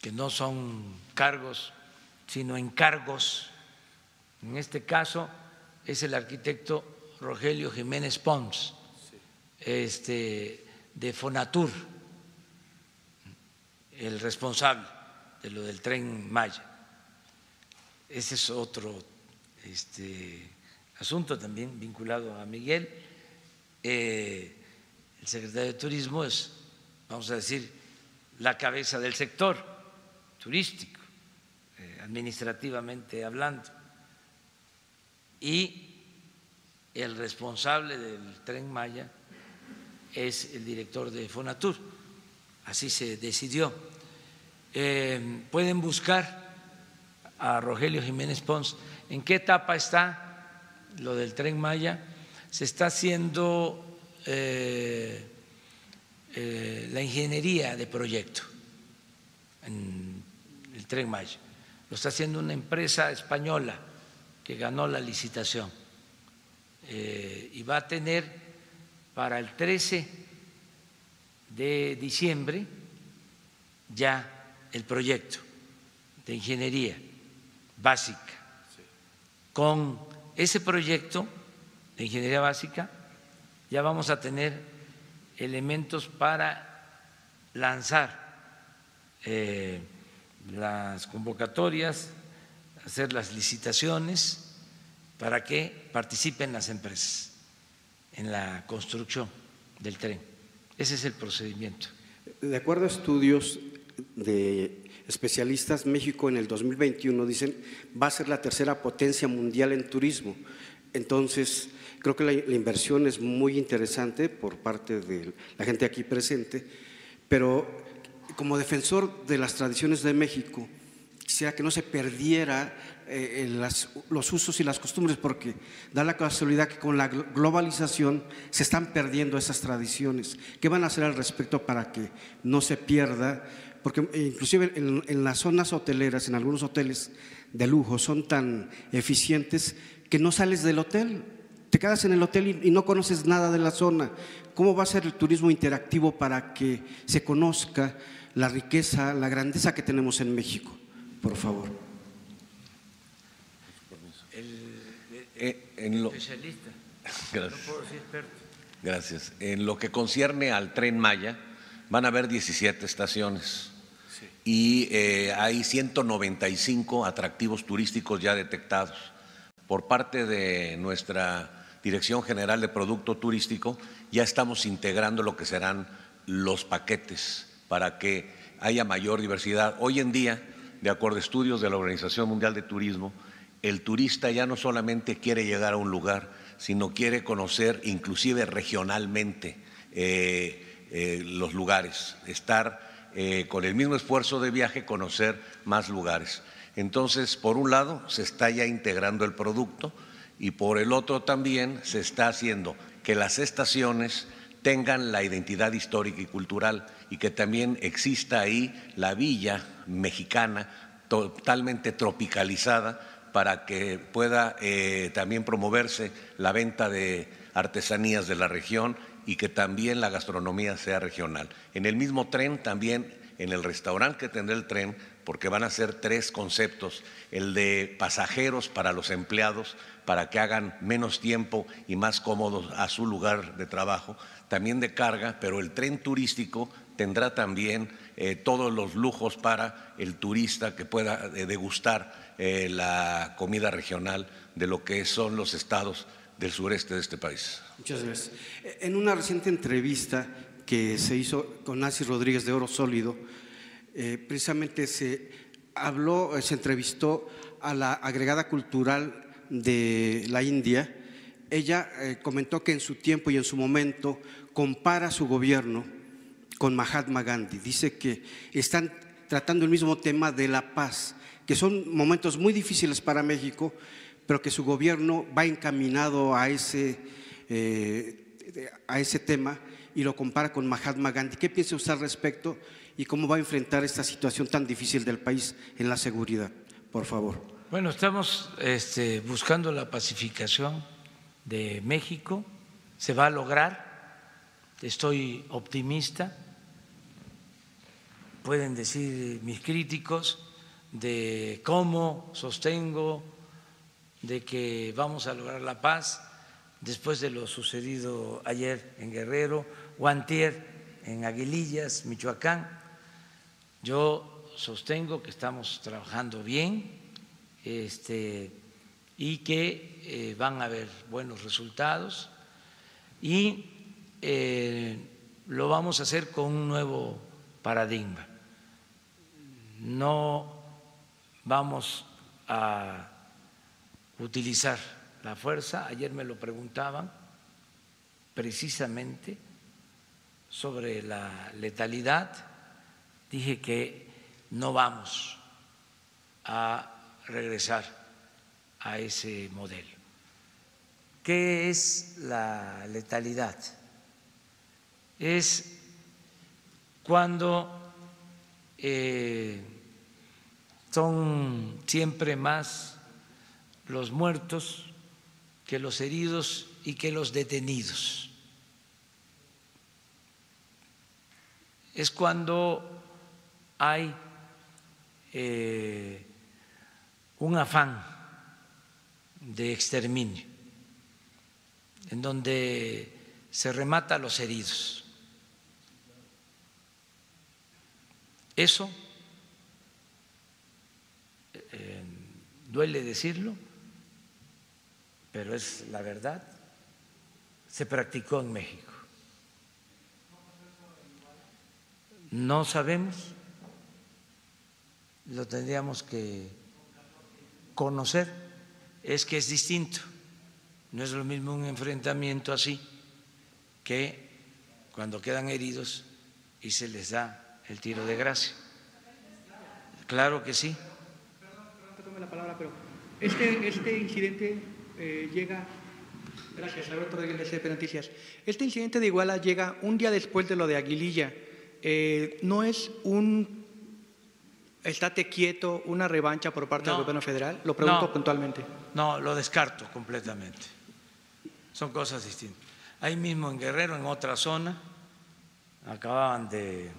que no son cargos, sino encargos. En este caso es el arquitecto Rogelio Jiménez Pons, este, de Fonatur, el responsable de lo del tren Maya. Ese es otro este, asunto también vinculado a Miguel. Eh, el secretario de Turismo es, vamos a decir, la cabeza del sector turístico, eh, administrativamente hablando. Y el responsable del tren Maya es el director de Fonatur. Así se decidió. Eh, pueden buscar a Rogelio Jiménez Pons. ¿En qué etapa está lo del tren Maya? Se está haciendo eh, eh, la ingeniería de proyecto en el tren Maya. Lo está haciendo una empresa española que ganó la licitación eh, y va a tener para el 13 de diciembre ya el proyecto de ingeniería básica. Con ese proyecto de ingeniería básica ya vamos a tener elementos para lanzar eh, las convocatorias, hacer las licitaciones para que participen las empresas en la construcción del tren. Ese es el procedimiento. De acuerdo a estudios de especialistas, México en el 2021 dicen va a ser la tercera potencia mundial en turismo. Entonces, creo que la, la, inversión es muy interesante por parte de la gente aquí presente, pero como defensor de las tradiciones de México, quisiera que no se perdiera eh, los usos y las costumbres, porque da la casualidad que con la globalización se están perdiendo esas tradiciones. ¿Qué van a hacer al respecto para que no se pierda? Porque eh, inclusive en las zonas hoteleras, en algunos hoteles de lujo, son tan eficientes que no sales del hotel, te quedas en el hotel y, no conoces nada de la zona. ¿Cómo va a ser el turismo interactivo para que se conozca la riqueza, la grandeza que tenemos en México? Por favor. El, Eh, en lo- especialista. Gracias. No puedo decir experto. Gracias. En lo que concierne al tren Maya, van a haber 17 estaciones y eh, hay 195 atractivos turísticos ya detectados. Por parte de nuestra Dirección General de Producto Turístico, ya estamos integrando lo que serán los paquetes para que haya mayor diversidad. Hoy en día, de acuerdo a estudios de la Organización Mundial de Turismo, el turista ya no solamente quiere llegar a un lugar, sino quiere conocer inclusive regionalmente eh, eh, los lugares, estar eh, con el mismo esfuerzo de viaje, conocer más lugares. Entonces, por un lado, se está ya integrando el producto y por el otro también se está haciendo que las estaciones tengan la identidad histórica y cultural y que también exista ahí la villa mexicana totalmente tropicalizada para que pueda eh, también promoverse la venta de artesanías de la región y que también la gastronomía sea regional. En el mismo tren también, en el restaurante que tendrá el tren, porque van a ser tres conceptos, el de pasajeros para los empleados, para que hagan menos tiempo y más cómodos a su lugar de trabajo, también de carga, pero el tren turístico tendrá también eh, todos los lujos para el turista que pueda eh, degustar eh, la comida regional de lo que son los estados del sureste de este país. Muchas gracias. En una reciente entrevista que se hizo con Nancy Rodríguez de Oro Sólido, precisamente se habló, se entrevistó a la agregada cultural de la India. Ella comentó que en su tiempo y en su momento compara su gobierno con Mahatma Gandhi. Dice que están tratando el mismo tema de la paz, que son momentos muy difíciles para México, pero que su gobierno va encaminado a ese, eh, a ese tema y lo compara con Mahatma Gandhi. ¿Qué piensa usted al respecto y cómo va a enfrentar esta situación tan difícil del país en la seguridad? Por favor. Bueno, estamos este, buscando la pacificación de México. Se va a lograr. Estoy optimista. Pueden decir mis críticos de cómo sostengo de que vamos a lograr la paz después de lo sucedido ayer en Guerrero o antier en Aguilillas, Michoacán. Yo sostengo que estamos trabajando bien este, y que eh, van a haber buenos resultados y eh, lo vamos a hacer con un nuevo paradigma. No vamos a utilizar la fuerza. Ayer me lo preguntaban precisamente sobre la letalidad. Dije que no vamos a regresar a ese modelo. ¿Qué es la letalidad? Es cuando eh, son siempre más los muertos que los heridos y que los detenidos. Es cuando hay eh, un afán de exterminio, en donde se remata a los heridos. Eso, eh, duele decirlo, pero es la verdad, se practicó en México. No sabemos, lo tendríamos que conocer, es que es distinto, no es lo mismo un enfrentamiento así que cuando quedan heridos y se les da el tiro de gracia. Claro que sí. Perdón, que tome la palabra, pero este, este incidente eh, llega. Gracias, Alberto de LCP Noticias. Este incidente de Iguala llega un día después de lo de Aguililla. Eh, ¿No es un estate quieto, una revancha por parte del gobierno federal? Lo pregunto puntualmente. No, lo descarto completamente. Son cosas distintas. Ahí mismo en Guerrero, en otra zona, acababan de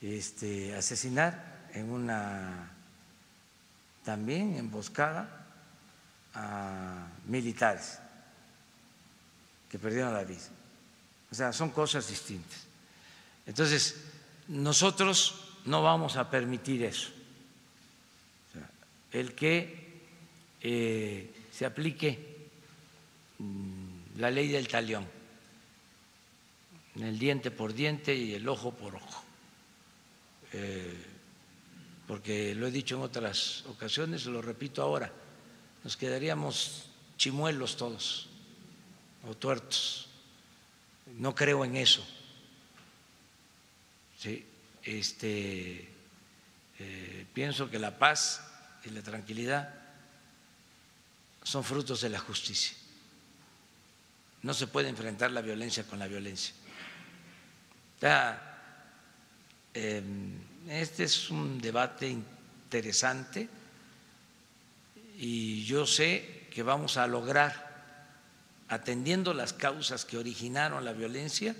este, asesinar en una también emboscada a militares que perdieron la vida. O sea, son cosas distintas. Entonces, nosotros no vamos a permitir eso. el que eh, se aplique mm, la ley del talión, el diente por diente y el ojo por ojo. Eh, porque lo he dicho en otras ocasiones, lo repito ahora, nos quedaríamos chimuelos todos o tuertos. No creo en eso. Este, eh, pienso que la paz y la tranquilidad son frutos de la justicia. No se puede enfrentar la violencia con la violencia. Em, este es un debate interesante y yo sé que vamos a lograr, atendiendo las causas que originaron la violencia,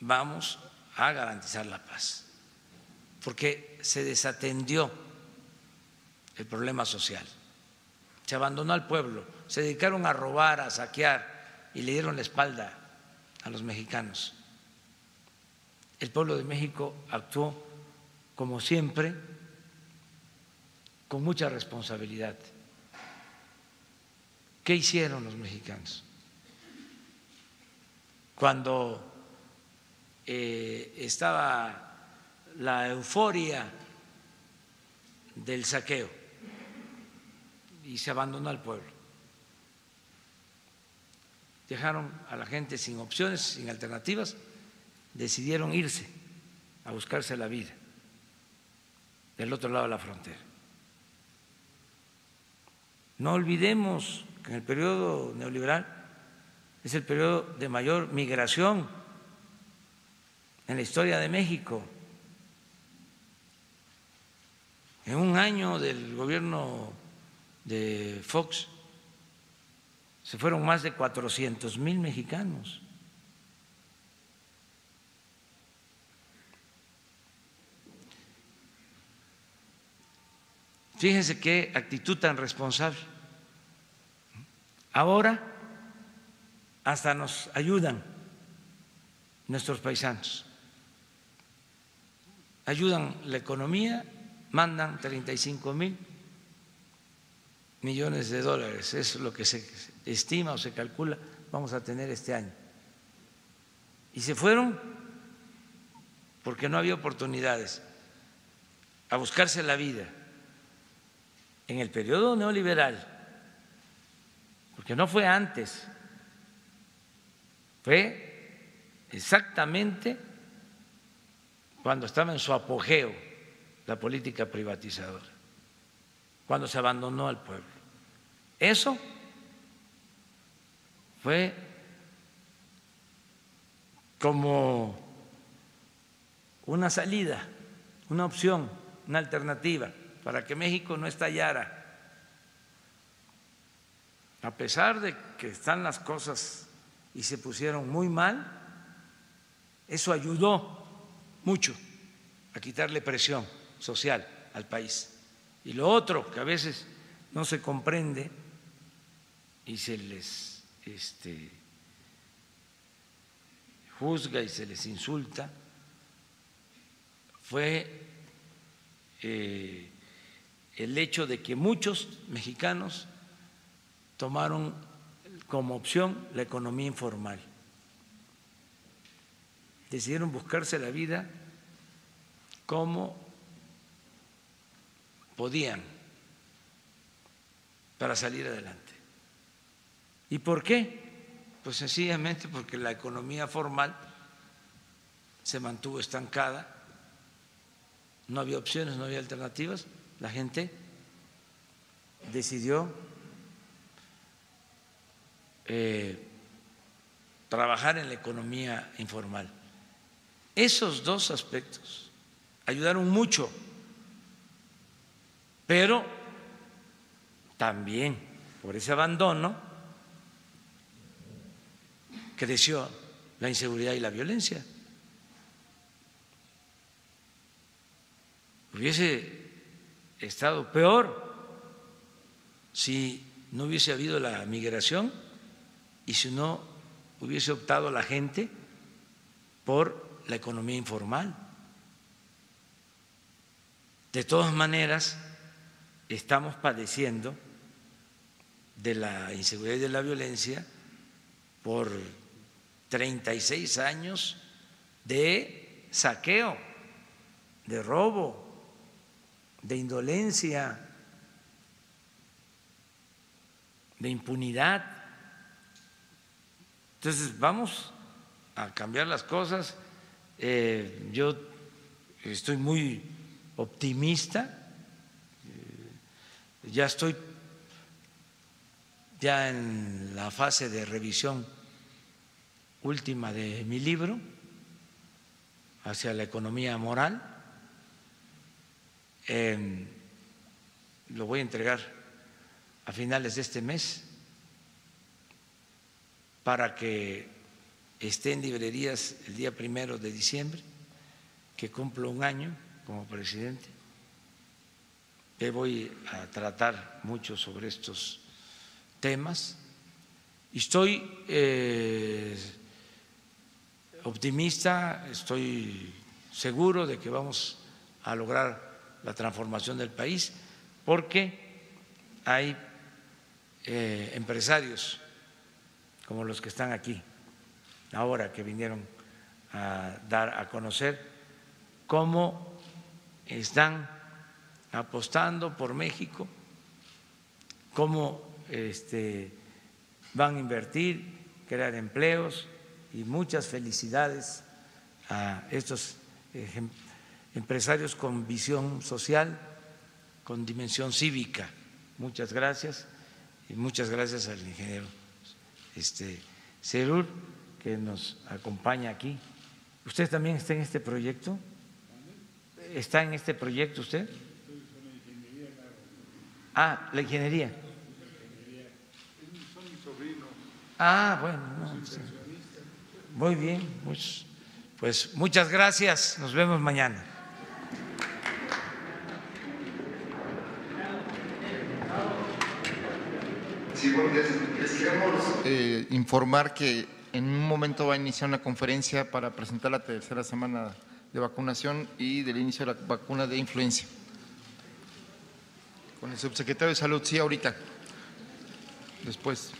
vamos a garantizar la paz, porque se desatendió el problema social, se abandonó al pueblo, se dedicaron a robar, a saquear y le dieron la espalda a los mexicanos. El pueblo de México actuó, como siempre, con mucha responsabilidad. ¿Qué hicieron los mexicanos? Cuando eh, estaba la euforia del saqueo y se abandonó al pueblo. Dejaron a la gente sin opciones, sin alternativas, decidieron irse a buscarse la vida del otro lado de la frontera. No olvidemos que en el periodo neoliberal es el periodo de mayor migración en la historia de México. En un año del gobierno de Fox se fueron más de 400 mil mexicanos. Fíjense qué actitud tan responsable. Ahora hasta nos ayudan nuestros paisanos ayudan la economía, mandan 35 mil millones de dólares, es lo que se estima o se calcula vamos a tener este año. Y se fueron porque no había oportunidades a buscarse la vida en el periodo neoliberal, porque no fue antes, fue exactamente cuando estaba en su apogeo la política privatizadora, cuando se abandonó al pueblo. Eso fue como una salida, una opción, una alternativa para que México no estallara. A pesar de que están las cosas y se pusieron muy mal, eso ayudó mucho a quitarle presión social al país. Y lo otro que a veces no se comprende y se les este, juzga y se les insulta, fue eh, el hecho de que muchos mexicanos tomaron como opción la economía informal. Decidieron buscarse la vida como podían para salir adelante. ¿Y por qué? Pues sencillamente porque la economía formal se mantuvo estancada, no había opciones, no había alternativas, la gente decidió eh, trabajar en la economía informal. Esos dos aspectos ayudaron mucho, pero también por ese abandono creció la inseguridad y la violencia. Hubiese estado peor si no hubiese habido la migración y si no hubiese optado la gente por la economía informal. De todas maneras, estamos padeciendo de la inseguridad y de la violencia por 36 años de saqueo, de robo, de indolencia, de impunidad. Entonces, vamos a cambiar las cosas. Eh, yo estoy muy optimista, eh, ya estoy ya en la fase de revisión última de mi libro hacia la economía moral. Em, lo voy a entregar a finales de este mes para que esté en librerías el día primero de diciembre, que cumplo un año como presidente. Voy a tratar mucho sobre estos temas estoy eh, optimista, estoy seguro de que vamos a lograr la transformación del país porque hay eh, empresarios como los que están aquí ahora que vinieron a dar a conocer cómo están apostando por México, cómo este, van a invertir, crear empleos y muchas felicidades a estos empresarios con visión social, con dimensión cívica. Muchas gracias y muchas gracias al ingeniero este, Cerur que nos acompaña aquí. ¿Usted también está en este proyecto? ¿Está en este proyecto usted? Ah, la ingeniería. Ah, bueno, muy bien, pues, pues muchas gracias, nos vemos mañana. Eh, informar que en un momento va a iniciar una conferencia para presentar la tercera semana de vacunación y del inicio de la vacuna de influenza. Con el subsecretario de Salud, sí, ahorita. Después.